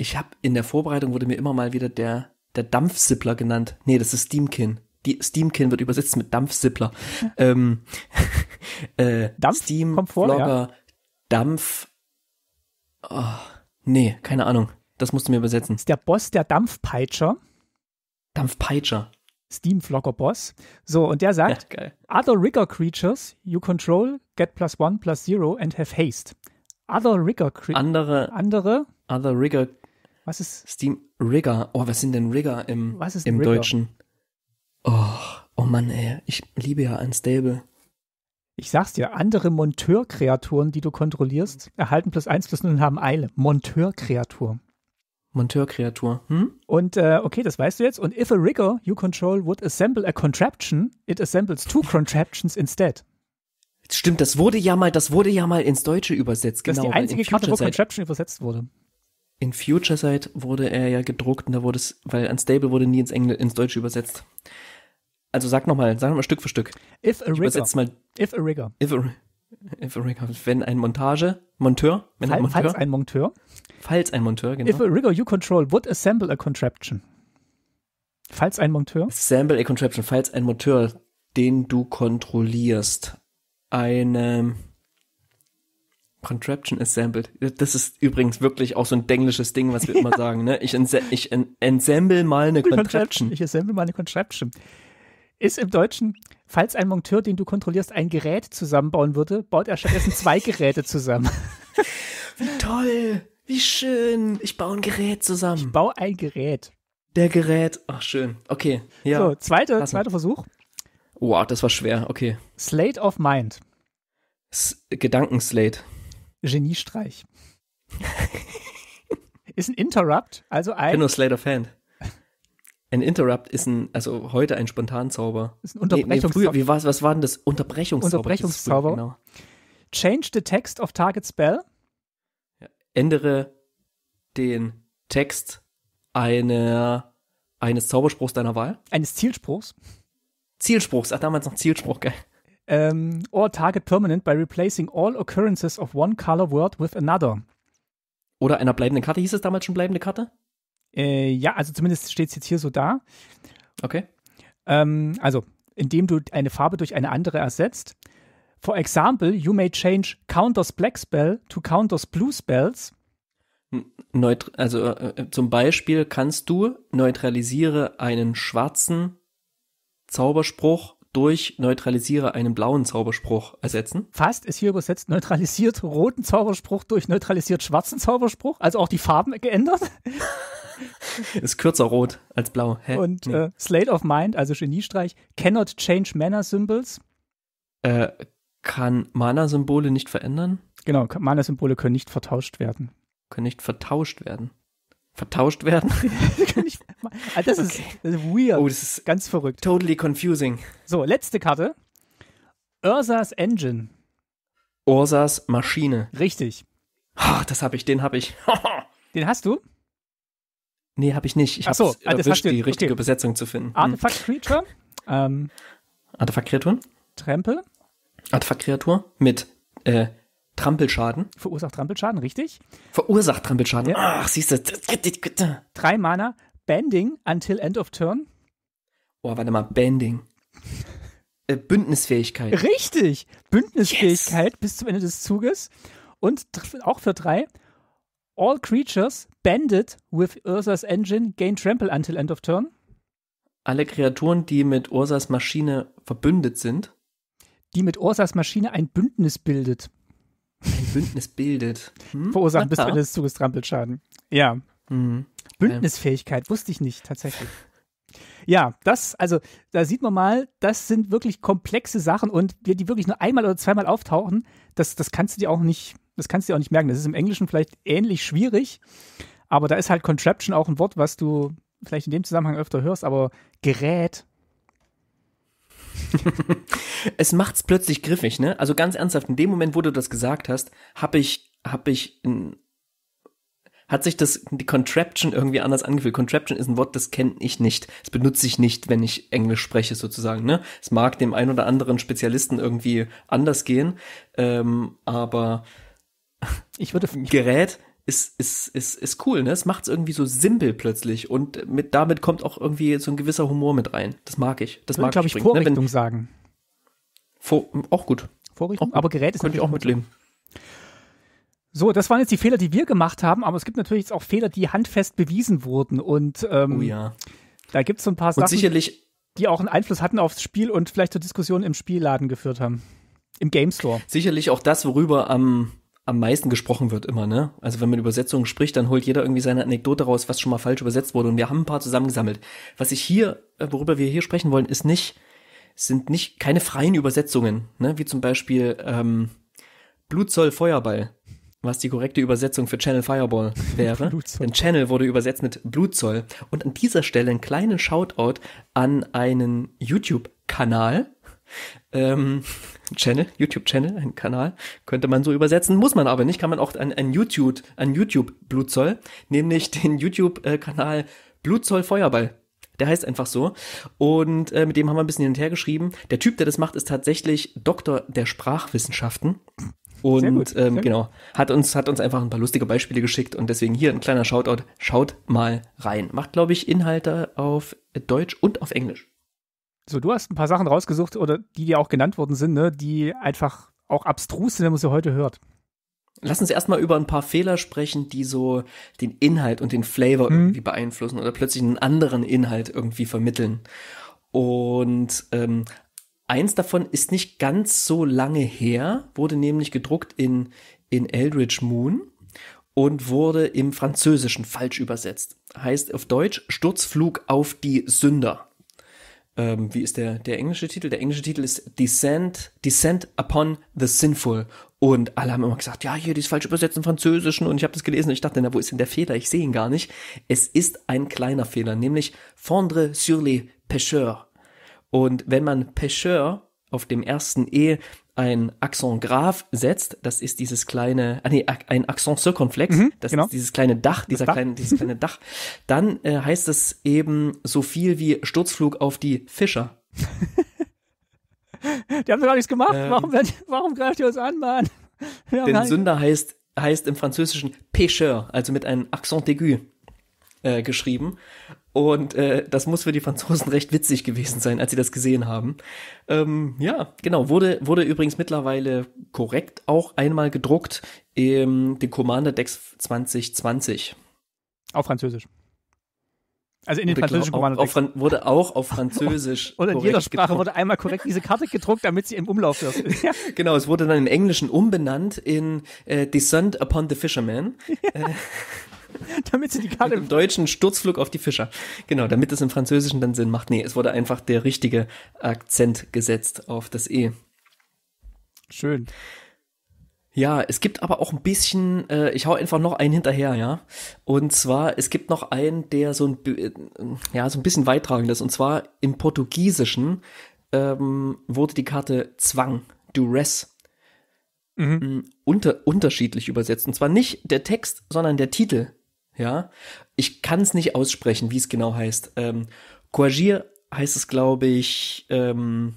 Ich habe in der Vorbereitung wurde mir immer mal wieder der, der Dampfsippler genannt. Nee, das ist Steamkin. Die Steamkin wird übersetzt mit Dampfsippler. [laughs] ähm, [laughs] äh, Dampf Steam, Vlogger, Dampf. Oh, nee, keine Ahnung. Das musst du mir übersetzen. Ist der Boss der Dampfpeitscher. Dampfpeitscher. Steam Vlogger Boss. So, und der [laughs] Ja, sagt, geil. Other rigger creatures you control get plus one plus zero and have haste. Other rigger creatures. Andere, andere, other Rigger, was ist, Steam Rigger. Oh, was sind denn Rigger im, im Rigger? Deutschen? Oh, oh Mann, ey. Ich liebe ja Unstable. ich sag's dir, andere Monteurkreaturen, die du kontrollierst, erhalten plus eins plus null und haben Eile. Monteurkreatur. Monteurkreatur. Hm? Und äh, okay, das weißt du jetzt. Und if a rigger you control would assemble a contraption, it assembles two contraptions instead. Stimmt, das wurde ja mal, das wurde ja mal ins Deutsche übersetzt. Das genau, ist die einzige in Karte, wo Contraption übersetzt wurde. In Future Sight wurde er ja gedruckt und da wurde es, weil Unstable wurde nie ins Engl ins Deutsche übersetzt. Also sag nochmal, sag nochmal Stück für Stück. If a rigger, mal, if a rigger, if a, if a rigger, wenn ein Montage, Monteur, wenn ein Fall- falls Monteur, ein Monteur, falls ein Monteur, if genau. a rigger you control would assemble a contraption. Falls ein Monteur, Assemble a Contraption, falls ein Monteur, den du kontrollierst, eine Contraption assembled. Das ist übrigens wirklich auch so ein denglisches Ding, was wir immer [laughs] sagen, ne? Ich, ense ich en ensemble mal eine Contraption. Ich assemble mal eine Contraption. Ist im Deutschen, falls ein Monteur, den du kontrollierst, ein Gerät zusammenbauen würde, baut er stattdessen zwei [laughs] Geräte zusammen. Toll, wie schön. Ich baue ein Gerät zusammen. Bau ein Gerät. Der Gerät. Ach, schön. Okay. Ja. So, zweite, zweiter Versuch. Wow, das war schwer. Okay. Slate of Mind. S Gedankenslate. Geniestreich. ist ein Interrupt, also Ich bin ein, nur Slate of Hand. Ein Interrupt ist ein, also heute ein Spontanzauber. ist ein Nee, nee, Unterbrechungszauber. früher, wie war's, was war denn das? Unterbrechungszauber. Unterbrechungszauber. Früher, Genau. Change the text of target spell. Ändere den Text einer, eines Zauberspruchs deiner Wahl. eines Zielspruchs. Zielspruchs. Ach, damals noch Zielspruch, geil. Ähm, or target permanent by replacing all occurrences of one color word with another. Oder einer bleibenden Karte. Hieß es damals schon bleibende Karte? Äh, ja, also zumindest steht es jetzt hier so da. Okay. Ähm, also, indem du eine Farbe durch eine andere ersetzt. For example, you may change Counters Black Spell to Counters Blue Spells. Neut also äh, zum Beispiel kannst du neutralisiere einen schwarzen Zauberspruch durch neutralisiere einen blauen Zauberspruch ersetzen. Fast ist hier übersetzt neutralisiert roten Zauberspruch durch neutralisiert schwarzen Zauberspruch. Also auch die Farben geändert. [laughs] Ist kürzer rot als blau. Hä? Und Nee. äh, Slate of Mind, also Geniestreich, cannot change Mana Symbols. äh, kann Mana-Symbole nicht verändern, Genau, Mana-Symbole können nicht vertauscht werden. können nicht vertauscht werden. Vertauscht werden? [laughs] Können nicht- [laughs] Ah, das, ist, das ist weird. Oh, das ist Ganz verrückt. totally confusing. So, letzte Karte. Ursas Engine. Ursas Maschine. Richtig. Ah, das habe ich, den habe ich. [laughs] Den hast du? nee, habe ich nicht. Ich Ach habe so, ah, das erwischt, hast du- die richtige okay. Übersetzung zu finden. Hm. Artifact Creature. Ähm, Artefaktkreaturen? Trempel. Artefaktkreatur mit äh, Trampelschaden. Verursacht Trampelschaden, richtig. Verursacht Trampelschaden. Ja. Ach, siehst du. Drei Mana. Bending until end of turn. Oh, warte mal, Banding. Äh, Bündnisfähigkeit. Richtig. Bündnisfähigkeit bis zum Ende des Zuges. Und auch für drei. All creatures banded with Ursas Engine gain trample until end of turn. Alle Kreaturen, die mit Ursas Maschine verbündet sind, Die mit Ursas Maschine ein Bündnis bildet. ein Bündnis bildet. Hm? Verursachen bis zum. Ende des Zuges Trampelschaden. Ja. Mhm. Bündnisfähigkeit, wusste ich nicht, tatsächlich. Ja, das, also, da sieht man mal, das sind wirklich komplexe Sachen und die, die wirklich nur einmal oder zweimal auftauchen, das, das kannst du dir auch nicht, das kannst du dir auch nicht merken. Das ist im Englischen vielleicht ähnlich schwierig, aber da ist halt Contraption auch ein Wort, was du vielleicht in dem Zusammenhang öfter hörst, aber Gerät, [laughs] Es macht's plötzlich griffig, ne? Also ganz ernsthaft, in dem Moment, wo du das gesagt hast, habe ich, habe ich, hat sich das, die Contraption irgendwie anders angefühlt. Contraption ist ein Wort, das kenne ich nicht. Das benutze ich nicht, wenn ich Englisch spreche, sozusagen, ne? Es mag dem ein oder anderen Spezialisten irgendwie anders gehen, ähm, aber [laughs] ich würde, Gerät ist, ist, ist, ist cool, ne? Es macht es irgendwie so simpel plötzlich und mit, damit kommt auch irgendwie so ein gewisser Humor mit rein. Das mag ich. Das mag glaube ich, Vorrichtung ne? Wenn, sagen. Vor, auch gut. Vorrichtung, auch, aber Gerät ist könnte ich auch mitleben. So, das waren jetzt die Fehler, die wir gemacht haben, aber es gibt natürlich jetzt auch Fehler, die handfest bewiesen wurden. Und ähm, oh ja. da gibt es so ein paar und Sachen, sicherlich, die auch einen Einfluss hatten aufs Spiel und vielleicht zur Diskussion im Spielladen geführt haben. Im Game Store. Sicherlich auch das, worüber am, am meisten gesprochen wird immer, ne? Also wenn man Übersetzungen spricht, dann holt jeder irgendwie seine Anekdote raus, was schon mal falsch übersetzt wurde. Und wir haben ein paar zusammengesammelt. Was ich hier, äh, worüber wir hier sprechen wollen, ist nicht, sind nicht keine freien Übersetzungen, ne? Wie zum Beispiel ähm, Blutzoll Feuerball was die korrekte Übersetzung für Channel Fireball [laughs] wäre. Denn Channel wurde übersetzt mit Blutzoll. Und an dieser Stelle einen kleinen Shoutout an einen YouTube-Kanal. Ähm, Channel, YouTube-Channel, ein Kanal, könnte man so übersetzen, muss man aber nicht, kann man auch an, an YouTube, an YouTube Blutzoll, nämlich den YouTube-Kanal Blutzoll Feuerball. Der heißt einfach so. Und äh, mit dem haben wir ein bisschen hin und her geschrieben. Der Typ, der das macht, ist tatsächlich Doktor der Sprachwissenschaften. Und gut, ähm, genau, hat uns, hat uns einfach ein paar lustige Beispiele geschickt und deswegen hier ein kleiner Shoutout. Schaut mal rein. Macht, glaube ich, Inhalte auf Deutsch und auf Englisch. So, du hast ein paar Sachen rausgesucht oder die dir auch genannt worden sind, ne, die einfach auch abstrus sind, wenn man sie heute hört. Lass uns erstmal über ein paar Fehler sprechen, die so den Inhalt und den Flavor mhm. irgendwie beeinflussen oder plötzlich einen anderen Inhalt irgendwie vermitteln. Und ähm, Eins davon ist nicht ganz so lange her, wurde nämlich gedruckt in, in Eldridge Moon und wurde im Französischen falsch übersetzt. Heißt auf Deutsch Sturzflug auf die Sünder. Ähm, wie ist der, der englische Titel? Der englische Titel ist Descent, Descent upon the Sinful. Und alle haben immer gesagt, ja, hier, die ist falsch übersetzt im Französischen. Und ich habe das gelesen und ich dachte, na, wo ist denn der Fehler? Ich sehe ihn gar nicht. Es ist ein kleiner Fehler, nämlich Fondre sur les pêcheurs. Und wenn man Pêcheur auf dem ersten E ein Accent grave setzt, das ist dieses kleine, ah nee, ein Accent circonflex, mhm, das genau. ist dieses kleine Dach, dieser Dach. kleine, dieses kleine Dach, dann äh, heißt es eben so viel wie Sturzflug auf die Fischer. [laughs] die haben doch gar nichts gemacht. Ähm, warum, warum greift ihr uns an, Mann? Denn Sünder heißt, heißt im Französischen Pêcheur, also mit einem Accent aigu äh, geschrieben. Und äh, das muss für die Franzosen [laughs] recht witzig gewesen sein, als sie das gesehen haben. Ähm, ja, genau, wurde, wurde übrigens mittlerweile korrekt auch einmal gedruckt im den Commander Dex 2020. Auf Französisch. Also in den französischen Commander Decks. Auf, wurde auch auf Französisch. [laughs] Oder in jeder Sprache gedruckt. wurde einmal korrekt diese Karte gedruckt, damit sie im Umlauf [laughs] ist. genau, es wurde dann im Englischen umbenannt in äh, Descent upon the Fisherman. Ja. Äh, [laughs] damit sie die Karte im Deutschen Sturzflug auf die Fischer. Genau, damit es im Französischen dann Sinn macht. Nee, es wurde einfach der richtige Akzent gesetzt auf das E. Schön. Ja, es gibt aber auch ein bisschen, äh, ich hau einfach noch einen hinterher, ja. Und zwar, es gibt noch einen, der so ein, äh, ja, so ein bisschen weittragend ist. Und zwar im Portugiesischen ähm, wurde die Karte Zwang, Duress, mhm. unter, unterschiedlich übersetzt. Und zwar nicht der Text, sondern der Titel ja. Ich kann es nicht aussprechen, wie es genau heißt. Ähm, Coagir heißt es, glaube ich, ähm,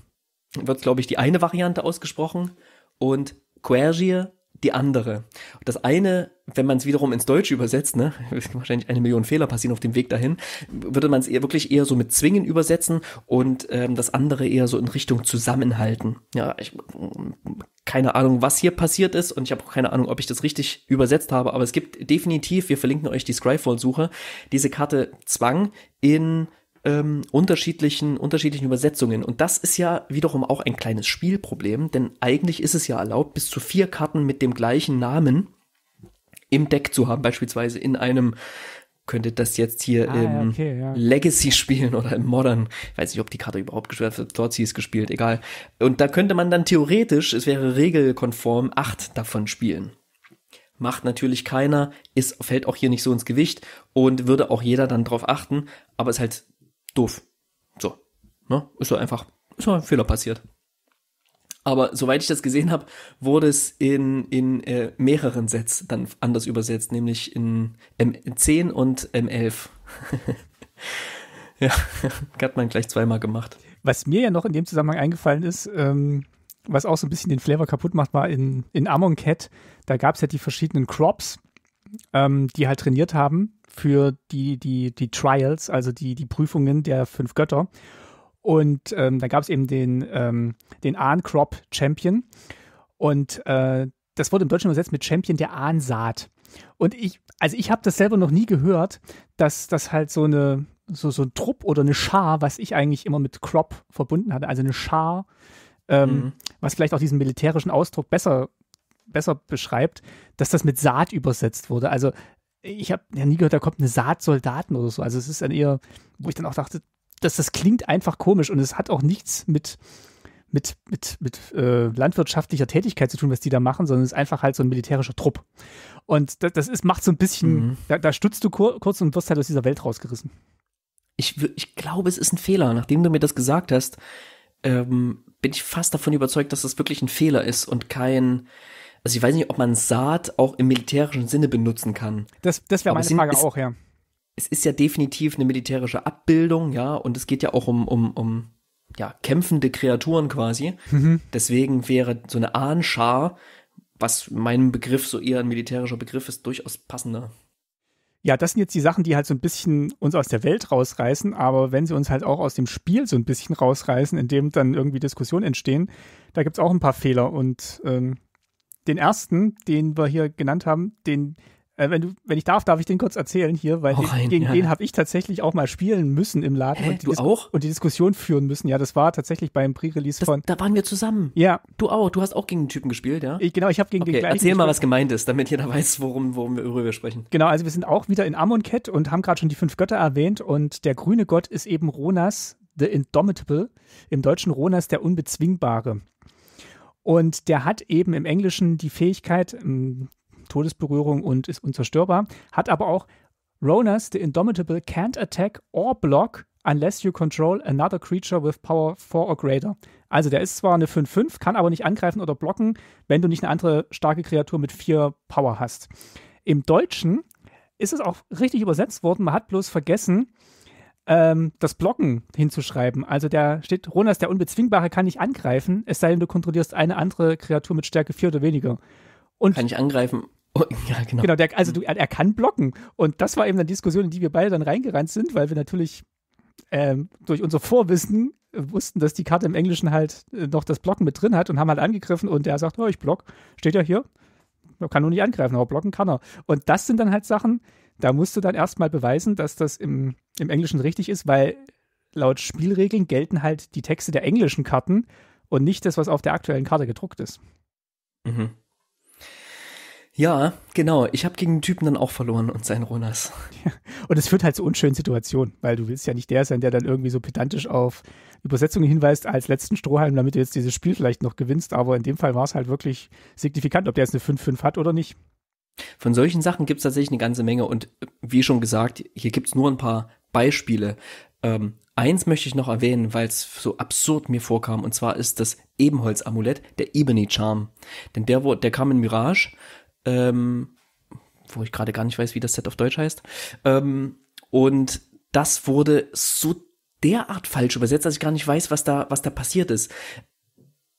wird, glaube ich, die eine Variante ausgesprochen und Coergier die andere. Das eine, wenn man es wiederum ins Deutsche übersetzt, ne, [laughs] wahrscheinlich eine Million Fehler passieren auf dem Weg dahin, würde man es eher wirklich eher so mit zwingen übersetzen und ähm, das andere eher so in Richtung zusammenhalten. Ja, ich keine Ahnung, was hier passiert ist und ich habe auch keine Ahnung, ob ich das richtig übersetzt habe, aber es gibt definitiv, wir verlinken euch die Scryfall-Suche, diese Karte Zwang in ähm, unterschiedlichen, unterschiedlichen Übersetzungen. Und das ist ja wiederum auch ein kleines Spielproblem, denn eigentlich ist es ja erlaubt, bis zu vier Karten mit dem gleichen Namen im Deck zu haben, beispielsweise in einem könnte das jetzt hier ah, im okay, ja. Legacy spielen oder im Modern. Ich weiß nicht, ob die Karte überhaupt gespielt wird. Dort sie ist gespielt, egal. Und da könnte man dann theoretisch, es wäre regelkonform, acht davon spielen. Macht natürlich keiner, ist, fällt auch hier nicht so ins Gewicht und würde auch jeder dann drauf achten, aber ist halt doof. So. Ne? Ist so einfach, ist ein Fehler passiert. Aber soweit ich das gesehen habe, wurde es in, in äh, mehreren Sets dann anders übersetzt, nämlich in M10 und M11. [laughs] ja, [laughs] hat man gleich zweimal gemacht. Was mir ja noch in dem Zusammenhang eingefallen ist, ähm, was auch so ein bisschen den Flavor kaputt macht, war in, in Amon Cat, da gab es ja die verschiedenen Crops, ähm, die halt trainiert haben für die, die, die Trials, also die, die Prüfungen der fünf Götter. Und ähm, da gab es eben den, ähm, den Ahn-Crop Champion. Und äh, das wurde im Deutschen übersetzt mit Champion der Ahnsaat. Und ich, also ich habe das selber noch nie gehört, dass das halt so eine, so, so ein Trupp oder eine Schar, was ich eigentlich immer mit Crop verbunden hatte, also eine Schar, ähm, mhm. was vielleicht auch diesen militärischen Ausdruck besser, besser beschreibt, dass das mit Saat übersetzt wurde. Also ich habe ja nie gehört, da kommt eine Saat Soldaten oder so. Also es ist dann eher, wo ich dann auch dachte, dass das klingt einfach komisch und es hat auch nichts mit mit, mit, mit äh, landwirtschaftlicher Tätigkeit zu tun, was die da machen, sondern es ist einfach halt so ein militärischer Trupp. Und das, das ist, macht so ein bisschen, mhm. da, da stutzt du kur kurz und wirst halt aus dieser Welt rausgerissen. Ich, ich glaube, es ist ein Fehler. Nachdem du mir das gesagt hast, ähm, bin ich fast davon überzeugt, dass das wirklich ein Fehler ist und kein, also ich weiß nicht, ob man Saat auch im militärischen Sinne benutzen kann. Das, das wäre meine Frage es, auch, ja. Es ist ja definitiv eine militärische Abbildung, ja, und es geht ja auch um, um, um ja, kämpfende Kreaturen quasi. Mhm. Deswegen wäre so eine Ahnschar, was meinem Begriff so eher ein militärischer Begriff ist, durchaus passender. Ja, das sind jetzt die Sachen, die halt so ein bisschen uns aus der Welt rausreißen, aber wenn sie uns halt auch aus dem Spiel so ein bisschen rausreißen, in dem dann irgendwie Diskussionen entstehen, da gibt es auch ein paar Fehler. Und ähm, den ersten, den wir hier genannt haben, den äh, wenn, du, wenn ich darf, darf ich den kurz erzählen hier, weil den, gegen ja. den habe ich tatsächlich auch mal spielen müssen im Laden. Hä, und die du auch? Und die Diskussion führen müssen. Ja, das war tatsächlich beim Pre-Release von. Da waren wir zusammen. Ja. Du auch. Du hast auch gegen den Typen gespielt, ja? Ich, genau, ich habe gegen okay, den gleichen. Erzähl mal, was gemeint ist, damit jeder weiß, worum, worum wir worüber sprechen. Genau, also wir sind auch wieder in Amonkhet und haben gerade schon die fünf Götter erwähnt und der grüne Gott ist eben Ronas, the Indomitable, im Deutschen Ronas der Unbezwingbare. Und der hat eben im Englischen die Fähigkeit, Todesberührung und ist unzerstörbar. Hat aber auch Ronas, the Indomitable, can't attack or block unless you control another creature with power 4 or greater. Also der ist zwar eine 5-5, kann aber nicht angreifen oder blocken, wenn du nicht eine andere starke Kreatur mit 4 Power hast. Im Deutschen ist es auch richtig übersetzt worden, man hat bloß vergessen, ähm, das Blocken hinzuschreiben. Also der steht, Ronas, der Unbezwingbare, kann nicht angreifen, es sei denn, du kontrollierst eine andere Kreatur mit Stärke 4 oder weniger. Und kann ich angreifen [laughs] Oh, ja, genau. Genau, der, also du, er, er, kann blocken. Und das war eben eine Diskussion, in die wir beide dann reingerannt sind, weil wir natürlich ähm, durch unser Vorwissen wussten, dass die Karte im Englischen halt äh, noch das Blocken mit drin hat und haben halt angegriffen und der sagt, oh, ich block, steht ja hier, man kann nur nicht angreifen, aber blocken kann er. Und das sind dann halt Sachen, da musst du dann erstmal beweisen, dass das im, im Englischen richtig ist, weil laut Spielregeln gelten halt die Texte der englischen Karten und nicht das, was auf der aktuellen Karte gedruckt ist. Mhm. Ja, genau. Ich habe gegen den Typen dann auch verloren und seinen Ronas. Ja. [laughs] Und es führt halt zu unschönen Situationen, weil du willst ja nicht der sein, der dann irgendwie so pedantisch auf Übersetzungen hinweist als letzten Strohhalm, damit du jetzt dieses Spiel vielleicht noch gewinnst. Aber in dem Fall war es halt wirklich signifikant, ob der jetzt eine 5-5 hat oder nicht. Von solchen Sachen gibt es tatsächlich eine ganze Menge. Und wie schon gesagt, hier gibt es nur ein paar Beispiele. Ähm, eins möchte ich noch erwähnen, weil es so absurd mir vorkam. Und zwar ist das Ebenholz-Amulett, der Ebony Charm. Denn der, der kam in Mirage ähm, wo ich gerade gar nicht weiß, wie das Set auf Deutsch heißt. Ähm, und das wurde so derart falsch übersetzt, dass ich gar nicht weiß, was da, was da passiert ist.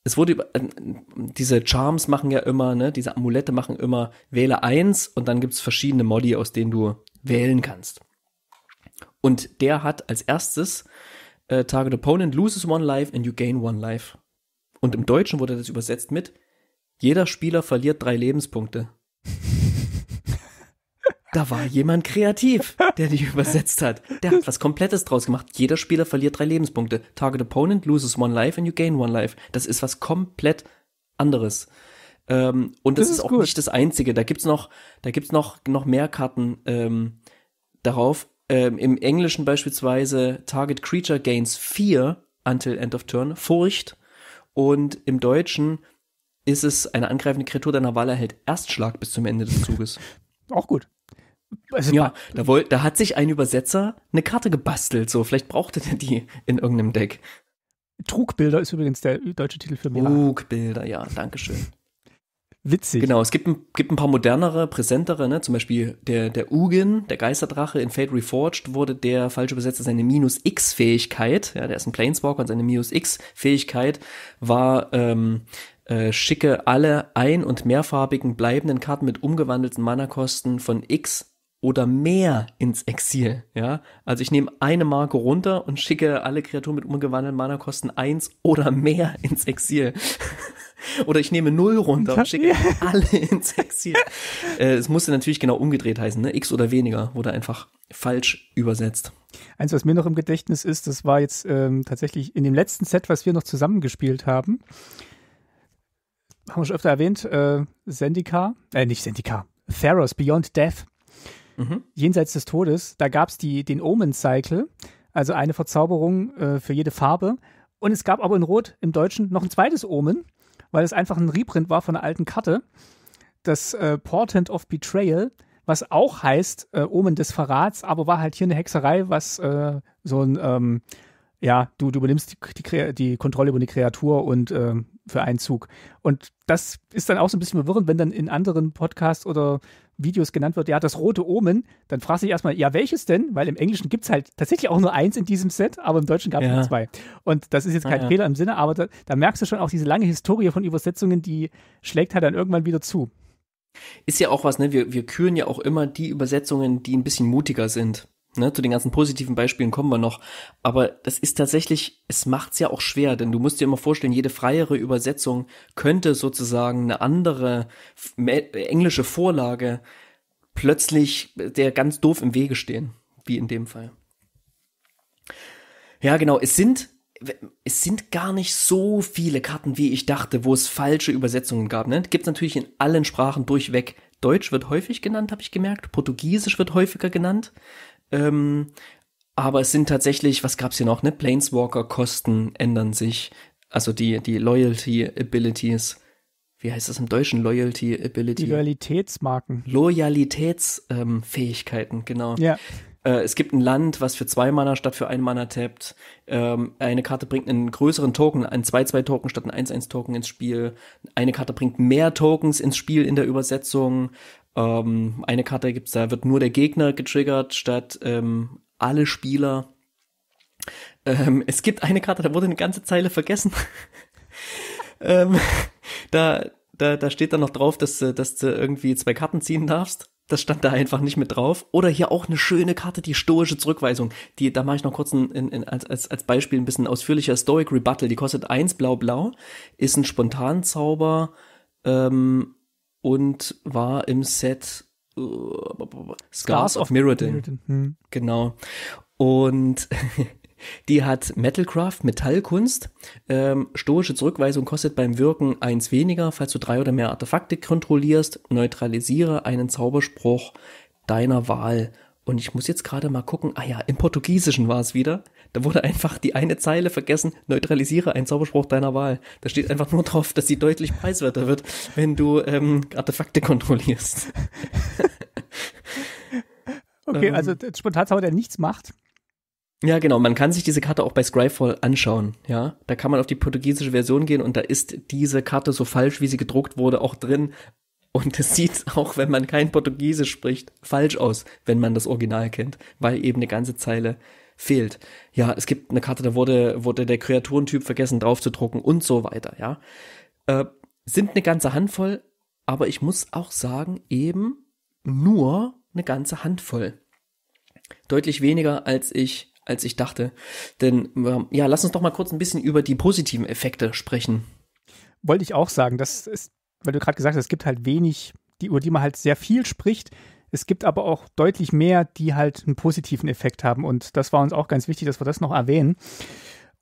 Es wurde über, äh, diese Charms machen ja immer, ne, diese Amulette machen immer, wähle eins und dann gibt's verschiedene Modi, aus denen du wählen kannst. Und der hat als erstes äh, Target Opponent loses one life and you gain one life. Und im Deutschen wurde das übersetzt mit jeder Spieler verliert drei Lebenspunkte. Da war jemand kreativ, der die übersetzt hat. Der hat was Komplettes draus gemacht. Jeder Spieler verliert drei Lebenspunkte. Target Opponent loses one life and you gain one life. Das ist was komplett anderes. Ähm, und das, das ist, ist, auch gut. nicht das Einzige. Da gibt's noch, da gibt's noch, noch mehr Karten ähm, darauf. Ähm, Im Englischen beispielsweise Target Creature gains fear until end of turn, Furcht. Und im Deutschen ist es eine angreifende Kreatur deiner Wahl erhält Erstschlag bis zum Ende des Zuges. Auch gut. Also ja, da, woll, da hat sich ein Übersetzer eine Karte gebastelt, so vielleicht brauchte der die in irgendeinem Deck. Trugbilder ist übrigens der deutsche Titel für Mira. Trugbilder, ja, Dankeschön. Witzig. Genau, es gibt, ein- gibt ein paar modernere, präsentere, ne? zum Beispiel der, der Ugin, der Geisterdrache in Fate Reforged wurde der falsch übersetzt als seine Minus-X-Fähigkeit, ja, der ist ein Planeswalker und seine Minus-X-Fähigkeit war, ähm, äh, schicke alle ein- und mehrfarbigen bleibenden Karten mit umgewandelten Mana-Kosten von X oder mehr ins Exil, ja. Also ich nehme eine Marke runter und schicke alle Kreaturen mit umgewandelten Mana-Kosten eins oder mehr ins Exil. [laughs] oder ich nehme null runter und schicke [laughs] alle ins Exil. äh, es musste natürlich genau umgedreht heißen, ne? X oder weniger wurde einfach falsch übersetzt. Eins, was mir noch im Gedächtnis ist, das war jetzt ähm, tatsächlich in dem letzten Set, was wir noch zusammengespielt haben. Haben wir schon öfter erwähnt, äh, Zendikar, äh, nicht Zendikar, Theros Beyond Death, Mhm. jenseits des Todes. Da gab es den Omen-Cycle, also eine Verzauberung äh, für jede Farbe. Und es gab aber in Rot im Deutschen noch ein zweites Omen, weil es einfach ein Reprint war von einer alten Karte. Das äh, Portent of Betrayal, was auch heißt äh, Omen des Verrats, aber war halt hier eine Hexerei, was äh, so ein, ähm, ja, du, du übernimmst die, die, die Kontrolle über die Kreatur und ähm, für einen Zug. Und das ist dann auch so ein bisschen verwirrend, wenn dann in anderen Podcasts oder Videos genannt wird, ja, das rote Omen, dann fragst du dich erstmal, ja, welches denn? Weil im Englischen gibt es halt tatsächlich auch nur eins in diesem Set, aber im Deutschen gab es Ja. nur zwei. Und das ist jetzt kein Ah, ja. Fehler im Sinne, aber da, da merkst du schon auch diese lange Historie von Übersetzungen, die schlägt halt dann irgendwann wieder zu. Ist ja auch was, ne? Wir, wir küren ja auch immer die Übersetzungen, die ein bisschen mutiger sind. Ne, zu den ganzen positiven Beispielen kommen wir noch. Aber das ist tatsächlich, es macht's ja auch schwer, denn du musst dir immer vorstellen, jede freiere Übersetzung könnte sozusagen eine andere englische Vorlage plötzlich der ganz doof im Wege stehen, wie in dem Fall. Ja, genau, es sind es sind gar nicht so viele Karten, wie ich dachte, wo es falsche Übersetzungen gab. Ne? Gibt es natürlich in allen Sprachen durchweg. Deutsch wird häufig genannt, habe ich gemerkt. Portugiesisch wird häufiger genannt. Ähm, aber es sind tatsächlich, was gab's hier noch? Ne? Planeswalker-Kosten ändern sich. Also die, die Loyalty-Abilities. Wie heißt das im Deutschen? Loyalty-Ability. Die Loyalitätsmarken. Loyalitätsfähigkeiten, genau. Ja. Äh, es gibt ein Land, was für zwei Mana statt für ein Mana tappt. Ähm, eine Karte bringt einen größeren Token, einen 2-2-Token statt einen 1-1-Token ins Spiel. Eine Karte bringt mehr Tokens ins Spiel in der Übersetzung. Ähm, eine Karte gibt's, da wird nur der Gegner getriggert statt ähm, alle Spieler. Ähm, es gibt eine Karte, da wurde eine ganze Zeile vergessen. [laughs] ähm, da, da, da steht dann noch drauf, dass, du- dass du irgendwie zwei Karten ziehen darfst. Das stand da einfach nicht mit drauf. Oder hier auch eine schöne Karte, die stoische Zurückweisung. Die, da mache ich noch kurz ein, in, in, als, als, als Beispiel ein bisschen ausführlicher. Stoic Rebuttal, die kostet eins blau-blau, ist ein Spontanzauber ähm, und war im Set äh, Scars of Mirrodin. Hm. Genau. Und [laughs] die hat Metalcraft, Metallkunst. Ähm, stoische Zurückweisung kostet beim Wirken eins weniger, falls du drei oder mehr Artefakte kontrollierst. Neutralisiere einen Zauberspruch deiner Wahl. Und ich muss jetzt gerade mal gucken, ah ja, im Portugiesischen war es wieder. Da wurde einfach die eine Zeile vergessen, neutralisiere einen Zauberspruch deiner Wahl. Da steht einfach nur drauf, dass sie deutlich preiswerter wird, wenn du ähm, Artefakte kontrollierst. [laughs] Okay, Ähm. also Spontanzauber, der nichts macht. Ja, genau. Man kann sich diese Karte auch bei Scryfall anschauen. Ja, da kann man auf die portugiesische Version gehen und da ist diese Karte so falsch, wie sie gedruckt wurde, auch drin. Und es sieht auch, wenn man kein Portugiesisch spricht, falsch aus, wenn man das Original kennt, weil eben eine ganze Zeile fehlt. Ja, es gibt eine Karte, da wurde, wurde der Kreaturentyp vergessen draufzudrucken und so weiter, ja. Äh, sind eine ganze Handvoll, aber ich muss auch sagen, eben nur eine ganze Handvoll deutlich weniger als ich als ich dachte. Denn ähm, ja, lass uns doch mal kurz ein bisschen über die positiven Effekte sprechen. Wollte ich auch sagen, das ist, weil du gerade gesagt hast, es gibt halt wenig, die, über die man halt sehr viel spricht. Es gibt aber auch deutlich mehr, die halt einen positiven Effekt haben. Und das war uns auch ganz wichtig, dass wir das noch erwähnen.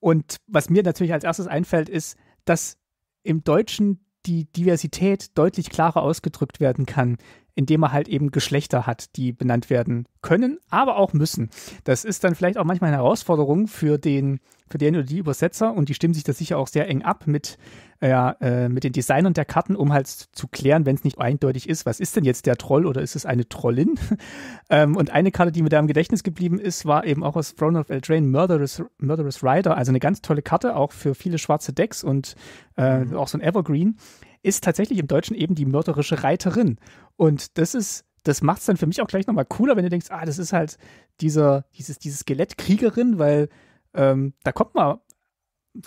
Und was mir natürlich als erstes einfällt, ist, dass im Deutschen die Diversität deutlich klarer ausgedrückt werden kann. Indem er halt eben Geschlechter hat, die benannt werden können, aber auch müssen. Das ist dann vielleicht auch manchmal eine Herausforderung für den, für den oder die Übersetzer und die stimmen sich da sicher auch sehr eng ab mit, äh, äh, mit den Designern der Karten, um halt zu klären, wenn es nicht eindeutig ist, was ist denn jetzt der Troll oder ist es eine Trollin? [laughs] ähm, und eine Karte, die mir da im Gedächtnis geblieben ist, war eben auch aus Throne of Eldraine Murderous, Murderous Rider, also eine ganz tolle Karte, auch für viele schwarze Decks und äh, mhm. auch so ein Evergreen ist tatsächlich im Deutschen eben die mörderische Reiterin. Und das ist, das macht es dann für mich auch gleich nochmal cooler, wenn du denkst, ah, das ist halt dieser, dieses, dieses Skelettkriegerin, weil ähm, da kommt man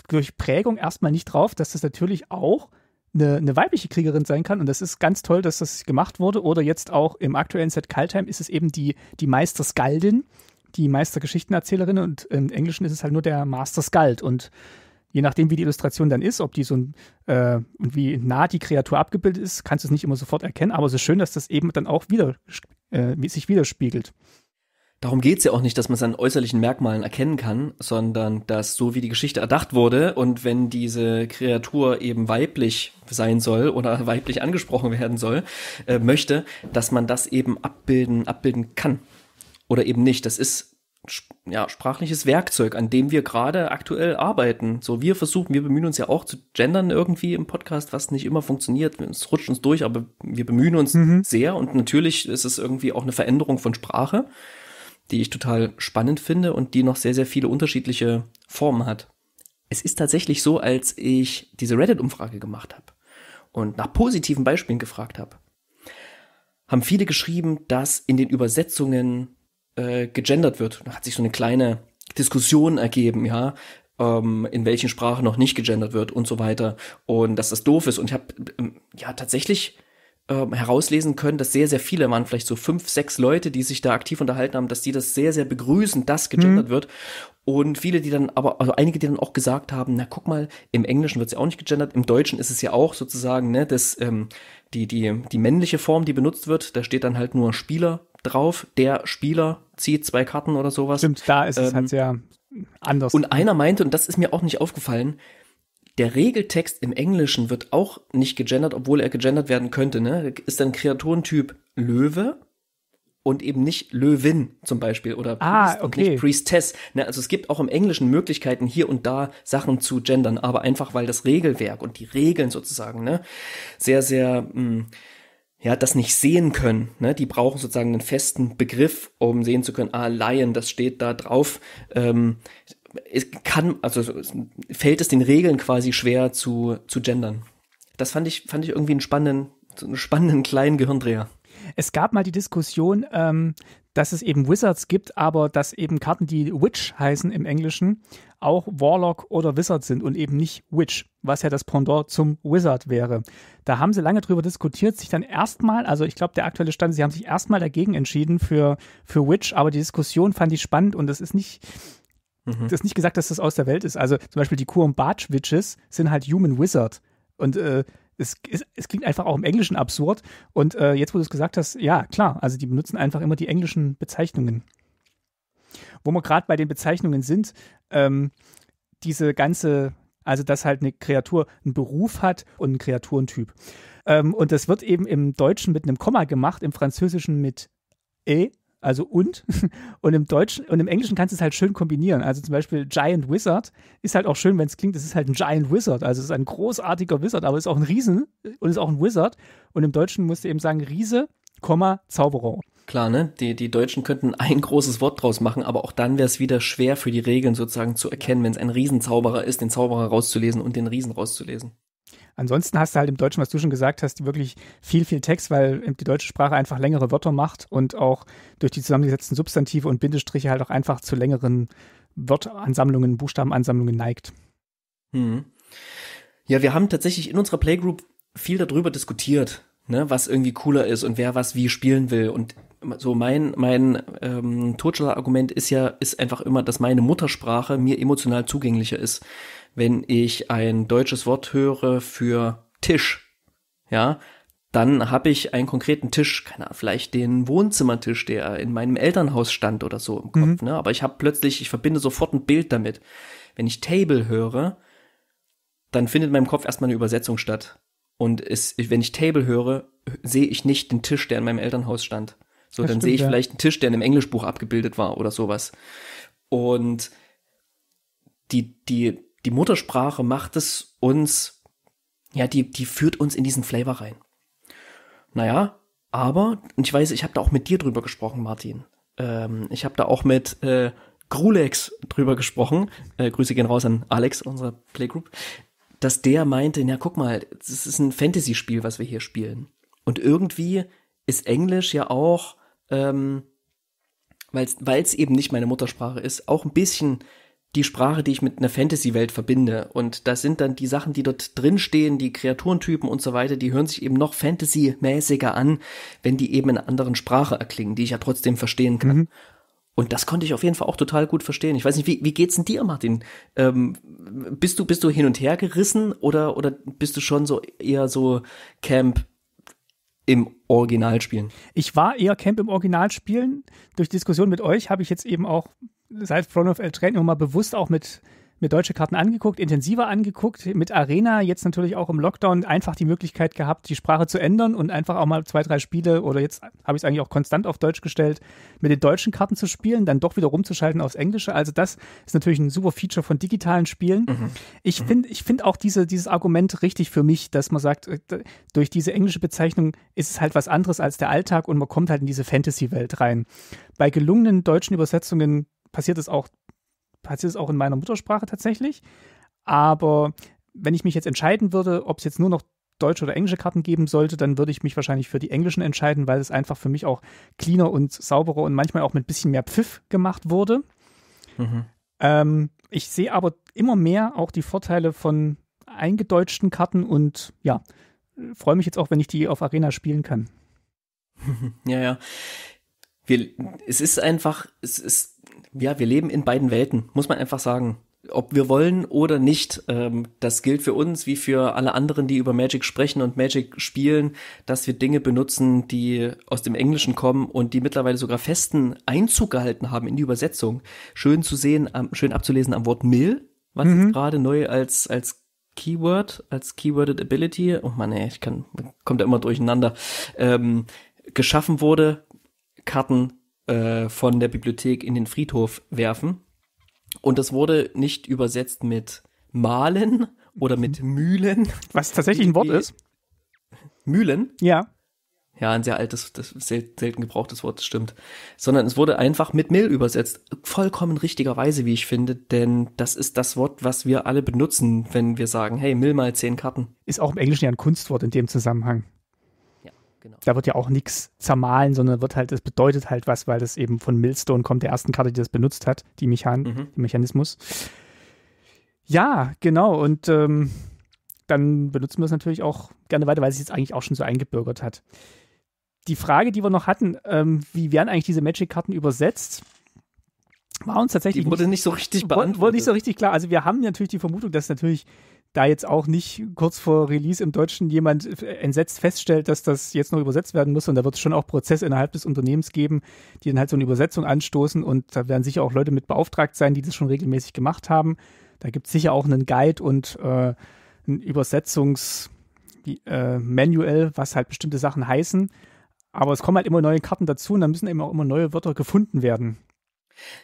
durch Prägung erstmal nicht drauf, dass das natürlich auch eine, eine, weibliche Kriegerin sein kann. Und das ist ganz toll, dass das gemacht wurde. Oder jetzt auch im aktuellen Set Kaltheim ist es eben die, die Meister Skaldin, die Meistergeschichtenerzählerin. Und im Englischen ist es halt nur der Master Skald. Und je nachdem, wie die Illustration dann ist, ob die so äh, und wie nah die Kreatur abgebildet ist, kannst du es nicht immer sofort erkennen. Aber es ist schön, dass das eben dann auch wieder, äh, sich widerspiegelt. Darum geht es ja auch nicht, dass man es an äußerlichen Merkmalen erkennen kann, sondern dass so wie die Geschichte erdacht wurde und wenn diese Kreatur eben weiblich sein soll oder [laughs] weiblich angesprochen werden soll, äh, möchte, dass man das eben abbilden, abbilden kann. Oder eben nicht. Das ist ja, sprachliches Werkzeug, an dem wir gerade aktuell arbeiten. So, wir versuchen, wir bemühen uns ja auch zu gendern irgendwie im Podcast, was nicht immer funktioniert. Es rutscht uns durch, aber wir bemühen uns mhm. sehr und natürlich ist es irgendwie auch eine Veränderung von Sprache, die ich total spannend finde und die noch sehr, sehr viele unterschiedliche Formen hat. Es ist tatsächlich so, als ich diese Reddit-Umfrage gemacht habe und nach positiven Beispielen gefragt habe, haben viele geschrieben, dass in den Übersetzungen äh, gegendert wird. Da hat sich so eine kleine Diskussion ergeben, ja, ähm, in welchen Sprachen noch nicht gegendert wird und so weiter. Und dass das doof ist. Und ich habe ähm, ja tatsächlich ähm, herauslesen können, dass sehr, sehr viele waren, vielleicht so fünf, sechs Leute, die sich da aktiv unterhalten haben, dass die das sehr, sehr begrüßen, dass gegendert mhm. wird. Und viele, die dann aber, also einige, die dann auch gesagt haben, na guck mal, im Englischen wird es ja auch nicht gegendert, im Deutschen ist es ja auch sozusagen, ne, das, ähm, die, die, die männliche Form, die benutzt wird, da steht dann halt nur Spieler drauf, der Spieler zieht zwei Karten oder sowas. Stimmt, da ist ähm, es halt ähm, sehr anders. Und einer meinte, und das ist mir auch nicht aufgefallen, der Regeltext im Englischen wird auch nicht gegendert, obwohl er gegendert werden könnte. Ne? Ist dann Kreaturentyp Löwe und eben nicht Löwin zum Beispiel oder ah, okay. nicht Priestess. Ne? Also es gibt auch im Englischen Möglichkeiten, hier und da Sachen zu gendern, aber einfach weil das Regelwerk und die Regeln sozusagen ne, sehr, sehr mh, hm, ja, das nicht sehen können. Ne? Die brauchen sozusagen einen festen Begriff, um sehen zu können, ah, Lion, das steht da drauf. Ähm, es kann, also fällt es den Regeln quasi schwer zu, zu gendern. Das fand ich, fand ich irgendwie einen spannenden, einen spannenden kleinen Gehirndreher. Es gab mal die Diskussion, ähm, dass es eben Wizards gibt, aber dass eben Karten, die Witch heißen im Englischen, auch Warlock oder Wizard sind und eben nicht Witch, was ja das Pendant zum Wizard wäre. Da haben sie lange drüber diskutiert, sich dann erstmal, also ich glaube, der aktuelle Stand, sie haben sich erstmal dagegen entschieden für, für Witch, aber die Diskussion fand ich spannend und es ist nicht, mhm. das ist nicht gesagt, dass das aus der Welt ist. Also zum Beispiel die Kurumbatsch Witches sind halt Human Wizard und äh, es, es, es, klingt einfach auch im Englischen absurd. Und äh, jetzt, wo du es gesagt hast, ja, klar, also die benutzen einfach immer die englischen Bezeichnungen. Wo wir gerade bei den Bezeichnungen sind, ähm, diese ganze, also dass halt eine Kreatur einen Beruf hat und einen Kreaturentyp. Ähm, und das wird eben im Deutschen mit einem Komma gemacht, im Französischen mit E also und. [laughs] Und im Deutschen und im Englischen kannst du es halt schön kombinieren. Also zum Beispiel Giant Wizard ist halt auch schön, wenn es klingt, es ist halt ein Giant Wizard. Also es ist ein großartiger Wizard, aber es ist auch ein Riesen und ist auch ein Wizard. Und im Deutschen musst du eben sagen Riese, Komma, Zauberer. Klar, ne? Die, die Deutschen könnten ein großes Wort draus machen, aber auch dann wäre es wieder schwer für die Regeln sozusagen zu erkennen, wenn es ein Riesenzauberer ist, den Zauberer rauszulesen und den Riesen rauszulesen. Ansonsten hast du halt im Deutschen, was du schon gesagt hast, wirklich viel, viel Text, weil die deutsche Sprache einfach längere Wörter macht und auch durch die zusammengesetzten Substantive und Bindestriche halt auch einfach zu längeren Wörteransammlungen, Buchstabenansammlungen neigt. Hm. Ja, wir haben tatsächlich in unserer Playgroup viel darüber diskutiert, ne, was irgendwie cooler ist und wer was wie spielen will. Und so mein, mein ähm, Totschlagargument ist ja, ist einfach immer, dass meine Muttersprache mir emotional zugänglicher ist wenn ich ein deutsches Wort höre für Tisch, ja, dann habe ich einen konkreten Tisch, keine Ahnung, vielleicht den Wohnzimmertisch, der in meinem Elternhaus stand oder so im Kopf, mhm. ne? Aber ich habe plötzlich, ich verbinde sofort ein Bild damit. Wenn ich Table höre, dann findet in meinem Kopf erstmal eine Übersetzung statt. Und es, wenn ich Table höre, sehe ich nicht den Tisch, der in meinem Elternhaus stand. So, Das dann stimmt, sehe ich ja. vielleicht einen Tisch, der in einem Englischbuch abgebildet war oder sowas. Und die, die, die Muttersprache macht es uns, ja, die, die führt uns in diesen Flavor rein. Naja, aber, und ich weiß, ich habe da auch mit dir drüber gesprochen, Martin. Ähm, ich habe da auch mit äh, Grulex drüber gesprochen. Äh, Grüße gehen raus an Alex, unserer Playgroup. Dass der meinte, na guck mal, das ist ein Fantasy-Spiel, was wir hier spielen. Und irgendwie ist Englisch ja auch, ähm, weil es eben nicht meine Muttersprache ist, auch ein bisschen die Sprache, die ich mit einer Fantasy-Welt verbinde. Und das sind dann die Sachen, die dort drinstehen, die Kreaturentypen und so weiter, die hören sich eben noch Fantasy-mäßiger an, wenn die eben in einer anderen Sprache erklingen, die ich ja trotzdem verstehen kann. Und das konnte ich auf jeden Fall auch total gut verstehen. Ich weiß nicht, wie, wie geht's denn dir, Martin? Ähm, bist du, bist du hin und her gerissen oder, oder bist du schon so eher so Camp im Original spielen? Ich war eher Camp im Original spielen. Durch Diskussion mit euch habe ich jetzt eben auch seit Throne of Eldraine immer mal bewusst auch mit, mit deutsche Karten angeguckt, intensiver angeguckt, mit Arena jetzt natürlich auch im Lockdown einfach die Möglichkeit gehabt, die Sprache zu ändern und einfach auch mal zwei, drei Spiele oder jetzt habe ich es eigentlich auch konstant auf Deutsch gestellt, mit den deutschen Karten zu spielen, dann doch wieder rumzuschalten aufs Englische. Also das ist natürlich ein super Feature von digitalen Spielen. Ich finde ich finde auch diese, dieses Argument richtig für mich, dass man sagt, äh, durch diese englische Bezeichnung ist es halt was anderes als der Alltag und man kommt halt in diese Fantasy-Welt rein. Bei gelungenen deutschen Übersetzungen passiert es auch, passiert es auch in meiner Muttersprache tatsächlich. Aber wenn ich mich jetzt entscheiden würde, ob es jetzt nur noch deutsche oder englische Karten geben sollte, dann würde ich mich wahrscheinlich für die englischen entscheiden, weil es einfach für mich auch cleaner und sauberer und manchmal auch mit ein bisschen mehr Pfiff gemacht wurde. Ähm, ich sehe aber immer mehr auch die Vorteile von eingedeutschten Karten und ja, freue mich jetzt auch, wenn ich die auf Arena spielen kann. [laughs] Ja, ja. Wir, es ist einfach, es ist, ja, wir leben in beiden Welten, muss man einfach sagen. Ob wir wollen oder nicht, ähm, das gilt für uns wie für alle anderen, die über Magic sprechen und Magic spielen, dass wir Dinge benutzen, die aus dem Englischen kommen und die mittlerweile sogar festen Einzug gehalten haben in die Übersetzung. Schön zu sehen, schön abzulesen am Wort Mill, was jetzt gerade neu als, als Keyword, als Keyworded Ability, oh Mann, ey, ich kann, kommt da immer durcheinander, ähm, geschaffen wurde, Karten äh, von der Bibliothek in den Friedhof werfen. Und das wurde nicht übersetzt mit Malen [laughs] oder mit Mühlen. Was tatsächlich ein Wort ist. Mühlen? Ja. Ja, ein sehr altes, das sel selten gebrauchtes Wort, das stimmt. Sondern es wurde einfach mit Mill übersetzt. Vollkommen richtigerweise, wie ich finde, denn das ist das Wort, was wir alle benutzen, wenn wir sagen, hey, Mill mal zehn Karten. Ist auch im Englischen ja ein Kunstwort in dem Zusammenhang. Genau. Da wird ja auch nichts zermahlen, sondern wird halt, es bedeutet halt was, weil das eben von Millstone kommt, der ersten Karte, die das benutzt hat, die Mechan Mhm. Mechanismus. Ja, genau. Und ähm, dann benutzen wir es natürlich auch gerne weiter, weil es sich jetzt eigentlich auch schon so eingebürgert hat. Die Frage, die wir noch hatten, ähm, wie werden eigentlich diese Magic-Karten übersetzt, war uns tatsächlich Die wurde nicht so richtig beantwortet. Wurde nicht so richtig klar. Also wir haben natürlich die Vermutung, dass natürlich da jetzt auch nicht kurz vor Release im Deutschen jemand entsetzt feststellt, dass das jetzt noch übersetzt werden muss. Und da wird es schon auch Prozesse innerhalb des Unternehmens geben, die dann halt so eine Übersetzung anstoßen. Und da werden sicher auch Leute mit beauftragt sein, die das schon regelmäßig gemacht haben. Da gibt es sicher auch einen Guide und äh, ein Übersetzungs- wie, äh, was halt bestimmte Sachen heißen. Aber es kommen halt immer neue Karten dazu und dann müssen eben auch immer neue Wörter gefunden werden.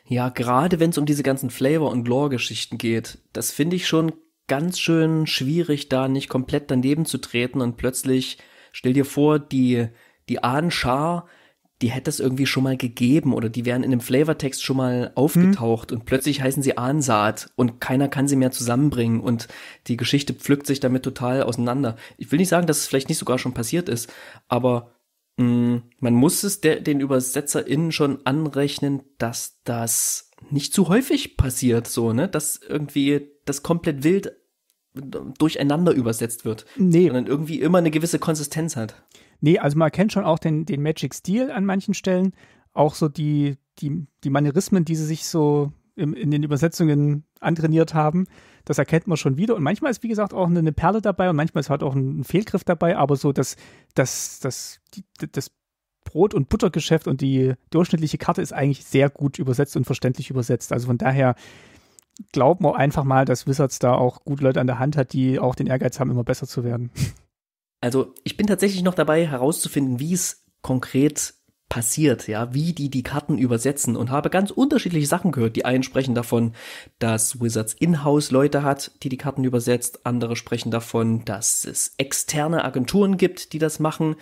Ja, gerade wenn es um diese ganzen Flavor- und Lore-Geschichten geht, das finde ich schon ganz schön schwierig, da nicht komplett daneben zu treten und plötzlich, stell dir vor, die, die Ahnenschar, die hätte es irgendwie schon mal gegeben oder die wären in einem Flavortext schon mal aufgetaucht und plötzlich heißen sie Ahnsaat und keiner kann sie mehr zusammenbringen und die Geschichte pflückt sich damit total auseinander. Ich will nicht sagen, dass es vielleicht nicht sogar schon passiert ist, aber mh, man muss es der, den ÜbersetzerInnen schon anrechnen, dass das nicht zu häufig passiert, so, ne, dass irgendwie das komplett wild durcheinander übersetzt wird, Nee, sondern irgendwie immer eine gewisse Konsistenz hat. Nee, also man kennt schon auch den, den Magic-Stil an manchen Stellen. Auch so die, die, die Manierismen, die sie sich so im, in den Übersetzungen antrainiert haben. Das erkennt man schon wieder. Und manchmal ist, wie gesagt, auch eine Perle dabei und manchmal ist halt auch ein Fehlgriff dabei. Aber so das, das, das, die, das Brot- und Buttergeschäft und die durchschnittliche Karte ist eigentlich sehr gut übersetzt und verständlich übersetzt. Also von daher glauben einfach mal, dass Wizards da auch gut Leute an der Hand hat, die auch den Ehrgeiz haben, immer besser zu werden. [laughs] Also ich bin tatsächlich noch dabei herauszufinden, wie es konkret passiert, ja, wie die die Karten übersetzen und habe ganz unterschiedliche Sachen gehört. Die einen sprechen davon, dass Wizards in-house Leute hat, die die Karten übersetzt. Andere sprechen davon, dass es externe Agenturen gibt, die das machen.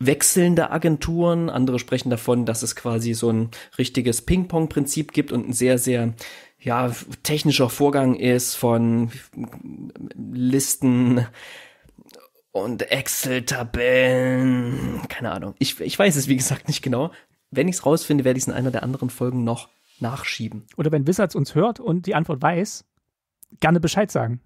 Wechselnde Agenturen. Andere sprechen davon, dass es quasi so ein richtiges Ping-Pong-Prinzip gibt und ein sehr, sehr ja, technischer Vorgang ist von Listen, und Excel-Tabellen. Keine Ahnung. Ich, ich weiß es, wie gesagt, nicht genau. Wenn ich es rausfinde, werde ich es in einer der anderen Folgen noch nachschieben. Oder wenn Wizards uns hört und die Antwort weiß, gerne Bescheid sagen.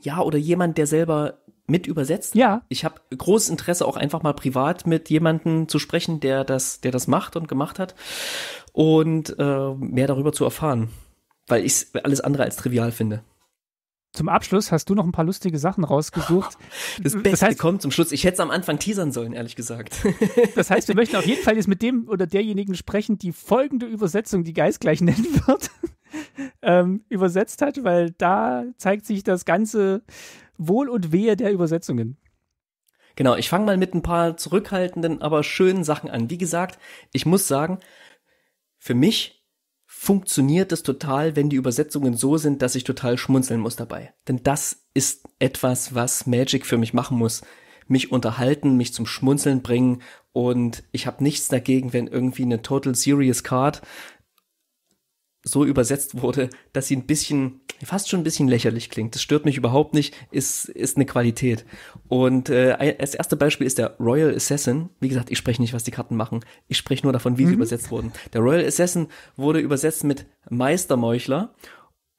Ja, oder jemand, der selber mit übersetzt. Ja. Ich habe großes Interesse, auch einfach mal privat mit jemandem zu sprechen, der das, der das macht und gemacht hat und äh, mehr darüber zu erfahren, weil ich es alles andere als trivial finde zum Abschluss hast du noch ein paar lustige Sachen rausgesucht. [laughs] Das Beste das heißt, kommt zum Schluss. Ich hätte es am Anfang teasern sollen, ehrlich gesagt. [laughs] Das heißt, wir möchten auf jeden Fall jetzt mit dem oder derjenigen sprechen, die folgende Übersetzung, die Geist gleich nennen wird, [laughs] ähm, übersetzt hat, weil da zeigt sich das ganze Wohl und Wehe der Übersetzungen. Genau, ich fange mal mit ein paar zurückhaltenden, aber schönen Sachen an. Wie gesagt, ich muss sagen, für mich funktioniert es total, wenn die Übersetzungen so sind, dass ich total schmunzeln muss dabei. Denn das ist etwas, was Magic für mich machen muss. Mich unterhalten, mich zum Schmunzeln bringen und ich habe nichts dagegen, wenn irgendwie eine Total Serious Card so übersetzt wurde, dass sie ein bisschen, fast schon ein bisschen lächerlich klingt. Das stört mich überhaupt nicht, ist, ist eine Qualität. Und äh, das erste Beispiel ist der Royal Assassin. Wie gesagt, ich spreche nicht, was die Karten machen. Ich spreche nur davon, wie mhm. sie übersetzt wurden. Der Royal Assassin wurde übersetzt mit Meistermeuchler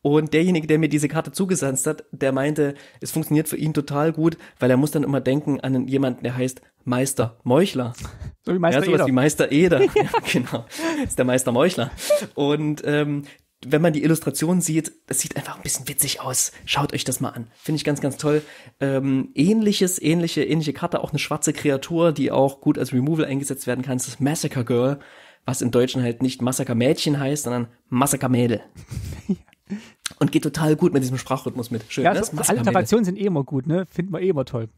und derjenige, der mir diese Karte zugesandt hat, der meinte, es funktioniert für ihn total gut, weil er muss dann immer denken an jemanden, der heißt Meister Meuchler. [laughs] So wie Meister ja, sowas Eder. wie Meister Eder. ja. [laughs] ja, genau. Das ist der Meister Meuchler. Und ähm, wenn man die Illustration sieht, das sieht einfach ein bisschen witzig aus. Schaut euch das mal an. Finde ich ganz, ganz toll. Ähm, ähnliches, ähnliche, ähnliche Karte, auch eine schwarze Kreatur, die auch gut als Removal eingesetzt werden kann, das ist Massacre Girl, was im Deutschen halt nicht Massacre Mädchen heißt, sondern Massacre Mädel. Und geht total gut mit diesem Sprachrhythmus mit. Schön, ja, ne? so, Alliterationen sind eh immer gut, ne? Finden wir eh immer toll.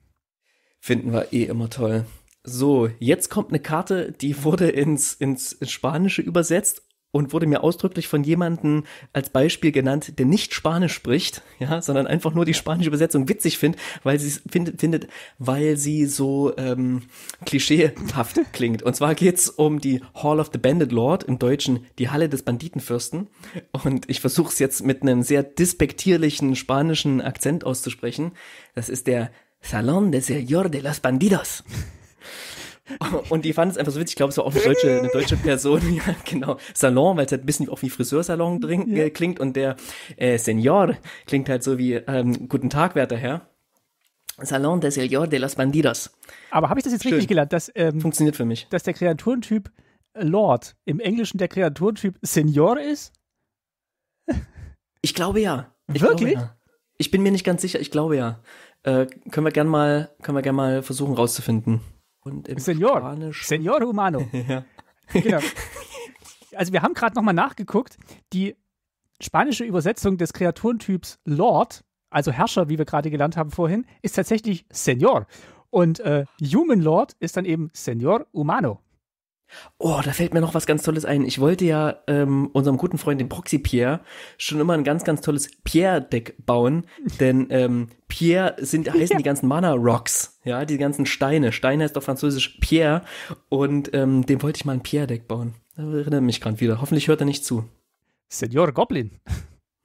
Finden wir eh immer toll. So, jetzt kommt eine Karte, die wurde ins, ins, ins Spanische übersetzt und wurde mir ausdrücklich von jemandem als Beispiel genannt, der nicht Spanisch spricht, ja, sondern einfach nur die spanische Übersetzung witzig findet, weil sie findet, findet, weil sie so ähm, klischeehaft [laughs] klingt. Und zwar geht's um die Hall of the Bandit Lord, im Deutschen die Halle des Banditenfürsten. Und ich versuche es jetzt mit einem sehr despektierlichen spanischen Akzent auszusprechen. Das ist der Salón de Señor de los Bandidos. [laughs] [laughs] Und die fanden es einfach so witzig. Ich glaube, es war auch eine deutsche, eine deutsche Person. [laughs] Ja, genau. Salon, weil es halt ein bisschen auch wie Friseursalon drin, ja. äh, klingt. Und der äh, Senor klingt halt so wie ähm, Guten Tag, werter Herr. Salon de Señor de los Bandidos. Aber habe ich das jetzt Schön. richtig gelernt? Dass, ähm, Funktioniert für mich. Dass der Kreaturentyp Lord im Englischen der Kreaturentyp Senor ist? Ich glaube ja. Ich Wirklich? Glaube, ja. Ich bin mir nicht ganz sicher. Ich glaube ja. Äh, können wir gern mal, können wir gern mal versuchen rauszufinden. Und im Senor. Spanisch. Senor Humano. [laughs] ja. [laughs] Genau. Also wir haben gerade nochmal nachgeguckt. Die spanische Übersetzung des Kreaturentyps Lord, also Herrscher, wie wir gerade gelernt haben vorhin, ist tatsächlich Senor. Und äh, Human Lord ist dann eben Senor Humano. Oh, da fällt mir noch was ganz Tolles ein. Ich wollte ja ähm, unserem guten Freund, dem Proxy Pierre, schon immer ein ganz, ganz tolles Pierre-Deck bauen. [laughs] Denn ähm, Pierre sind, heißen ja. die ganzen Mana-Rocks, ja, die ganzen Steine. Stein heißt auf Französisch Pierre. Und ähm, dem wollte ich mal ein Pierre-Deck bauen. Da erinnere mich gerade wieder. Hoffentlich hört er nicht zu. Senor Goblin.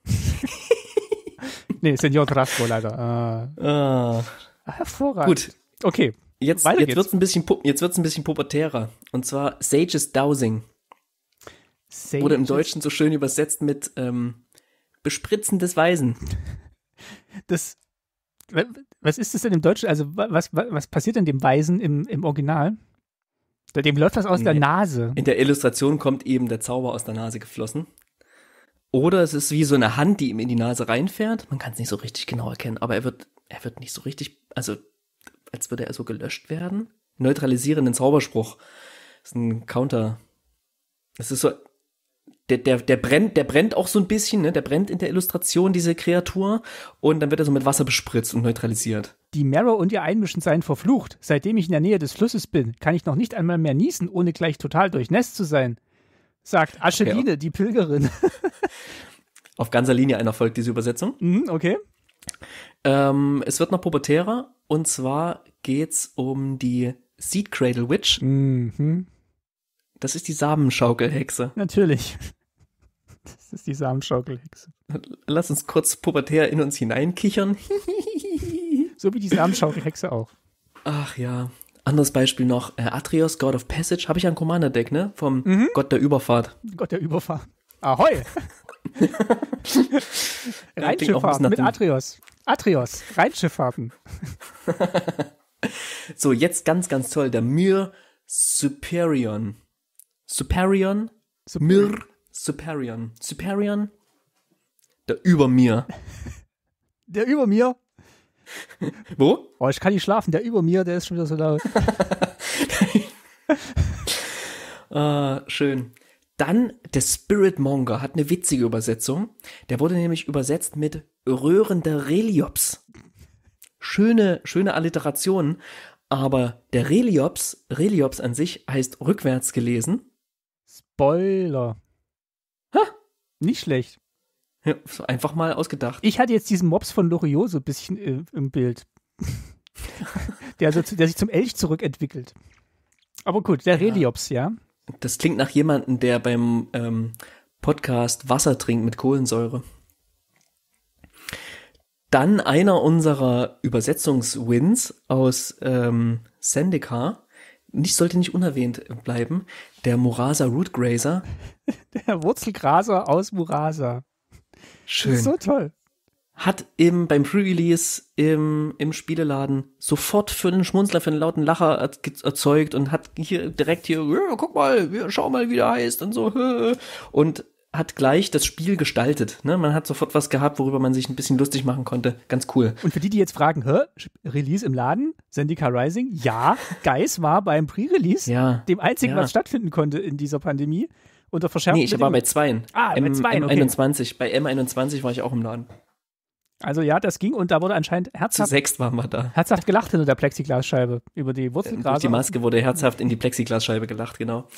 [laughs] nee, Senor Trasco leider. Äh. Ah. Hervorragend. Gut. Okay, Jetzt, jetzt wird es ein bisschen, jetzt wird's ein bisschen pubertärer. Und zwar Sage's Dowsing. Sages. Wurde im Deutschen so schön übersetzt mit ähm, Bespritzen des Weisen. Das, was ist das denn im Deutschen? Also was, was, was passiert denn dem Weisen im, im Original? Dem läuft das aus nee. der Nase. In der Illustration kommt eben der Zauber aus der Nase geflossen. Oder es ist wie so eine Hand, die ihm in die Nase reinfährt. Man kann es nicht so richtig genau erkennen, aber er wird, er wird nicht so richtig, also als würde er so gelöscht werden. Neutralisierenden Zauberspruch. Das ist ein Counter. Das ist so, der, der, der brennt, der brennt auch so ein bisschen, ne? Der brennt in der Illustration, diese Kreatur. Und dann wird er so mit Wasser bespritzt und neutralisiert. Die Marrow und ihr Einmischen seien verflucht. Seitdem ich in der Nähe des Flusses bin, kann ich noch nicht einmal mehr niesen, ohne gleich total durchnässt zu sein. Sagt Ascheline, okay. die Pilgerin. [laughs] Auf ganzer Linie einer folgt diese Übersetzung. Mhm, okay. Ähm, es wird noch pubertärer und zwar geht's um die Seed Cradle Witch. Mhm. Das ist die Samenschaukelhexe. Natürlich. [laughs] Das ist die Samenschaukelhexe. Lass uns kurz pubertär in uns hineinkichern. [laughs] so wie die Samenschaukelhexe auch. Ach ja. Anderes Beispiel noch, äh, Atrios, God of Passage, habe ich ein Commander-Deck, ne? Vom mhm. Gott der Überfahrt. Gott der Überfahrt. Ahoi! [laughs] Rheinschifffahrten mit Atrios. Atrios, Rheinschifffahrten. [laughs] so, jetzt ganz, ganz toll. Der Myr Superion. Superion? Myr Superion. Superion? Der über mir. [laughs] Der über mir? Wo? Oh, ich kann nicht schlafen. Der über mir, der ist schon wieder so laut. ah, schön. Dann der Spirit Monger hat eine witzige Übersetzung. Der wurde nämlich übersetzt mit röhrender Reliops. Schöne, schöne Alliteration. Aber der Reliops, Reliops an sich heißt rückwärts gelesen. Spoiler. Ha? Nicht schlecht. Ja, einfach mal ausgedacht. Ich hatte jetzt diesen Mops von Loriot so ein bisschen äh, im Bild. [laughs] der, also, der sich zum Elch zurückentwickelt. Aber gut, der ja. Reliops, ja. Das klingt nach jemandem, der beim ähm, Podcast Wasser trinkt mit Kohlensäure. Dann einer unserer Übersetzungswins aus ähm, Sendika, nicht sollte nicht unerwähnt bleiben, der Murasa Rootgrazer. [laughs] Der Wurzelgraser aus Murasa. Schön. so toll hat im, beim Pre-Release im, im Spieleladen sofort für einen Schmunzler, für einen lauten Lacher erzeugt und hat hier direkt hier, guck mal, schau mal, wie der heißt und so, und hat gleich das Spiel gestaltet. Ne? Man hat sofort was gehabt, worüber man sich ein bisschen lustig machen konnte. Ganz cool. Und für die, die jetzt fragen, hä, Release im Laden, Zendika Rising? Ja, Geis war beim Pre-Release, ja, dem einzigen, ja. was stattfinden konnte in dieser Pandemie. Unter verschärften Nee, ich war bei zweien. Ah, M, bei zweien, okay. M21. Bei M21 war ich auch im Laden. Also ja, das ging und da wurde anscheinend herzhaft, Zu sechst waren wir da. herzhaft gelacht hinter der Plexiglasscheibe über die Wurzelgrase. Durch die Maske wurde herzhaft in die Plexiglasscheibe gelacht, genau.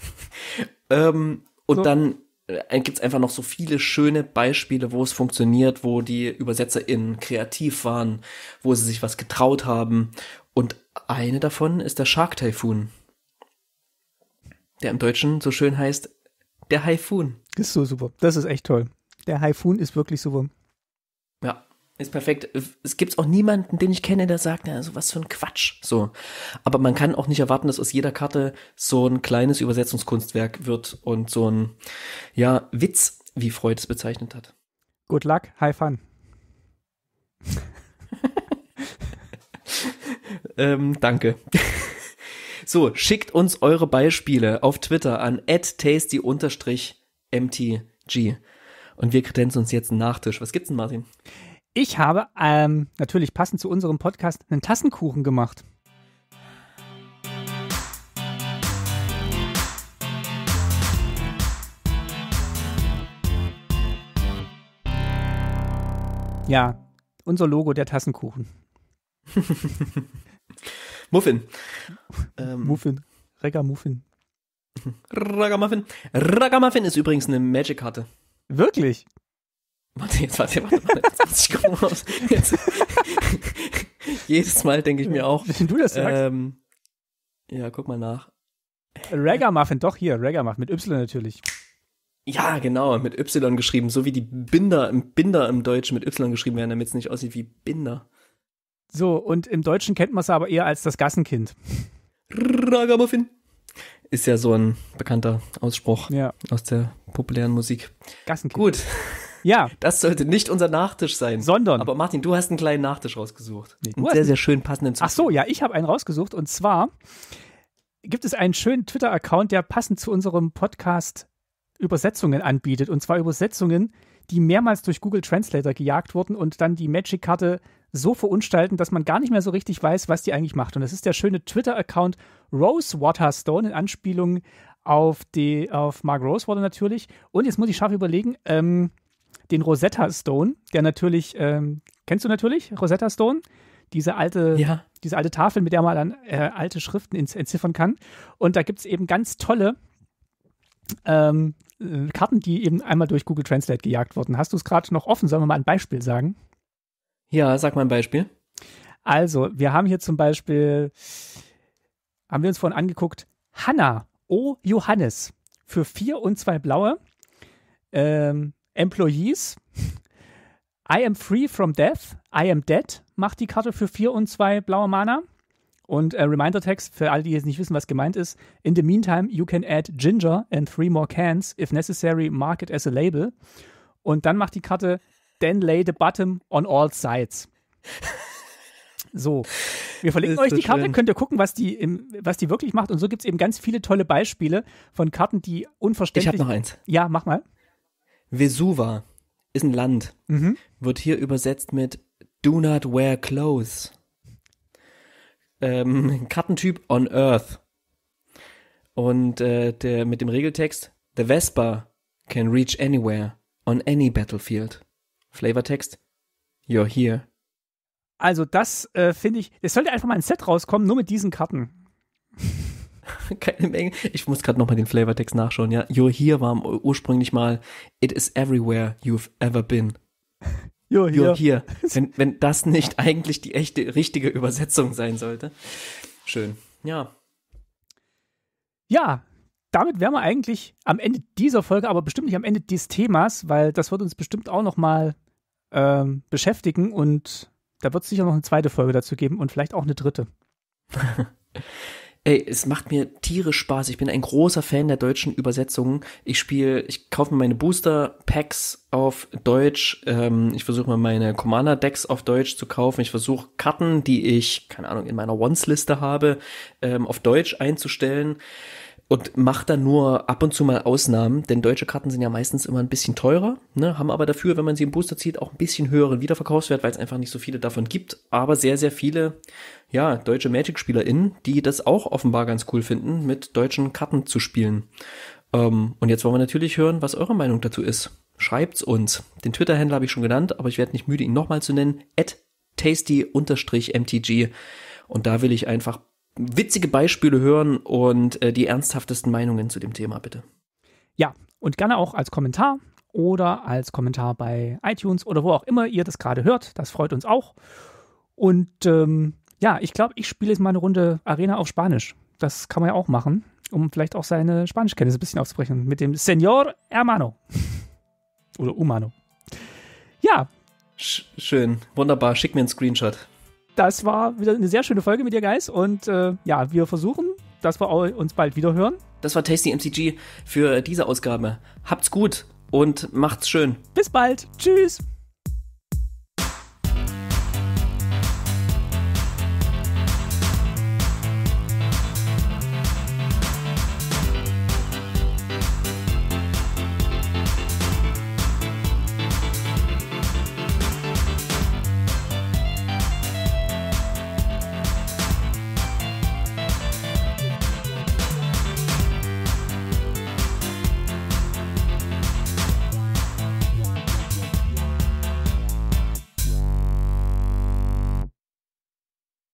[laughs] ähm, und so. dann äh, gibt es einfach noch so viele schöne Beispiele, wo es funktioniert, wo die ÜbersetzerInnen kreativ waren, wo sie sich was getraut haben. Und eine davon ist der Shark Typhoon. Der im Deutschen so schön heißt, der Haifun. Das ist so super. Das ist echt toll. Der Haifun ist wirklich super. Ist perfekt. Es gibt auch niemanden, den ich kenne, der sagt, so was für ein Quatsch. So. Aber man kann auch nicht erwarten, dass aus jeder Karte so ein kleines Übersetzungskunstwerk wird und so ein, ja, Witz, wie Freud es bezeichnet hat. Good luck, high fun. [laughs] ähm, danke. [laughs] so, schickt uns eure Beispiele auf Twitter an tasty-mtg. Und wir kredenzen uns jetzt einen Nachtisch. Was gibt's denn, Martin? Ich habe ähm, natürlich passend zu unserem Podcast einen Tassenkuchen gemacht. Ja, unser Logo, der Tassenkuchen. [laughs] Muffin. [laughs] Ähm. Muffin. Reggamuffin. Ragamuffin. Ragamuffin ist übrigens eine Magic-Karte. Wirklich? Warte, jetzt, warte, warte, warte. Jetzt, jetzt. [laughs] Jedes Mal denke ich mir auch. Wenn du das sagst. Ähm, ja, guck mal nach. Ragamuffin, doch hier, Ragamuffin, mit Y natürlich. Ja, genau, mit Y geschrieben, so wie die Binder im Binder im Deutschen mit Y geschrieben werden, damit es nicht aussieht wie Binder. So, und im Deutschen kennt man es aber eher als das Gassenkind. Ragamuffin. Ist ja so ein bekannter Ausspruch ja. aus der populären Musik. Gassenkind. Gut. Ja. Das sollte nicht unser Nachtisch sein. Sondern. Aber Martin, du hast einen kleinen Nachtisch rausgesucht. Nee, einen sehr, sehr schön passenden Ach so, ja, ich habe einen rausgesucht. Und zwar gibt es einen schönen Twitter-Account, der passend zu unserem Podcast Übersetzungen anbietet. Und zwar Übersetzungen, die mehrmals durch Google Translator gejagt wurden und dann die Magic-Karte so verunstalten, dass man gar nicht mehr so richtig weiß, was die eigentlich macht. Und das ist der schöne Twitter-Account Rose Waterstone in Anspielung auf, die, auf Mark Rosewater natürlich. Und jetzt muss ich scharf überlegen, ähm, den Rosetta Stone, der natürlich, ähm, kennst du natürlich Rosetta Stone? Diese alte, Ja. diese alte Tafel, mit der man dann äh, alte Schriften entziffern kann. Und da gibt es eben ganz tolle ähm, äh, Karten, die eben einmal durch Google Translate gejagt wurden. Hast du es gerade noch offen? Sollen wir mal ein Beispiel sagen? Ja, sag mal ein Beispiel. Also, wir haben hier zum Beispiel, haben wir uns vorhin angeguckt, Hanna O. Johannes für vier und zwei blaue. Ähm, Employees. I am free from death. I am dead macht die Karte für vier und zwei blaue Mana. Und äh, Reminder-Text für alle, die jetzt nicht wissen, was gemeint ist. In the meantime, you can add Ginger and three more cans. If necessary, mark it as a label. Und dann macht die Karte Then lay the bottom on all sides. So, wir verlinken euch die Karte, schön. könnt ihr gucken, was die, im, was die wirklich macht. Und so gibt es eben ganz viele tolle Beispiele von Karten, die Ich unverständlich. habe noch eins. ja, mach mal. Vesuva ist ein Land. Mhm. Wird hier übersetzt mit Do not wear clothes. Ähm, Kartentyp on Earth. Und äh, der mit dem Regeltext The Vespa can reach anywhere on any battlefield. Flavortext You're here. Also, das äh, finde ich, es sollte einfach mal ein Set rauskommen, nur mit diesen Karten. [laughs] Keine Menge. Ich muss gerade nochmal den Flavortext nachschauen. Ja, You're here war ursprünglich mal It is everywhere you've ever been. Jo, You're here. Wenn, wenn das nicht eigentlich die echte, richtige Übersetzung sein sollte. Schön. Ja. Ja, damit wären wir eigentlich am Ende dieser Folge, aber bestimmt nicht am Ende des Themas, weil das wird uns bestimmt auch noch mal ähm, beschäftigen und da wird es sicher noch eine zweite Folge dazu geben und vielleicht auch eine dritte. [laughs] Ey, es macht mir tierisch Spaß. Ich bin ein großer Fan der deutschen Übersetzungen. Ich spiele, ich kaufe mir meine Booster-Packs auf Deutsch. Ähm, ich versuche mal meine Commander-Decks auf Deutsch zu kaufen. Ich versuche Karten, die ich, keine Ahnung, in meiner Once-Liste habe, ähm, auf Deutsch einzustellen. Und mache dann nur ab und zu mal Ausnahmen, denn deutsche Karten sind ja meistens immer ein bisschen teurer, ne, haben aber dafür, wenn man sie im Booster zieht, auch ein bisschen höheren Wiederverkaufswert, weil es einfach nicht so viele davon gibt. Aber sehr, sehr viele, ja, deutsche Magic-SpielerInnen, die das auch offenbar ganz cool finden, mit deutschen Karten zu spielen. Ähm, und jetzt wollen wir natürlich hören, was eure Meinung dazu ist. Schreibt's uns. Den Twitter-Händler habe ich schon genannt, aber ich werde nicht müde, ihn nochmal zu nennen. At tasty-mtg. Und da will ich einfach witzige Beispiele hören und äh, die ernsthaftesten Meinungen zu dem Thema, bitte. Ja, und gerne auch als Kommentar oder als Kommentar bei iTunes oder wo auch immer ihr das gerade hört. Das freut uns auch. Und ähm, ja, ich glaube, ich spiele jetzt mal eine Runde Arena auf Spanisch. Das kann man ja auch machen, um vielleicht auch seine Spanischkenntnisse ein bisschen aufzubrechen. Mit dem Señor Hermano. Oder Humano. Ja, Sch schön, wunderbar. Schick mir einen Screenshot. Das war wieder eine sehr schöne Folge mit dir, Guys. Und äh, ja, wir versuchen, dass wir uns bald wieder hören. Das war Tasty MCG für diese Ausgabe. Habt's gut und macht's schön. Bis bald. Tschüss.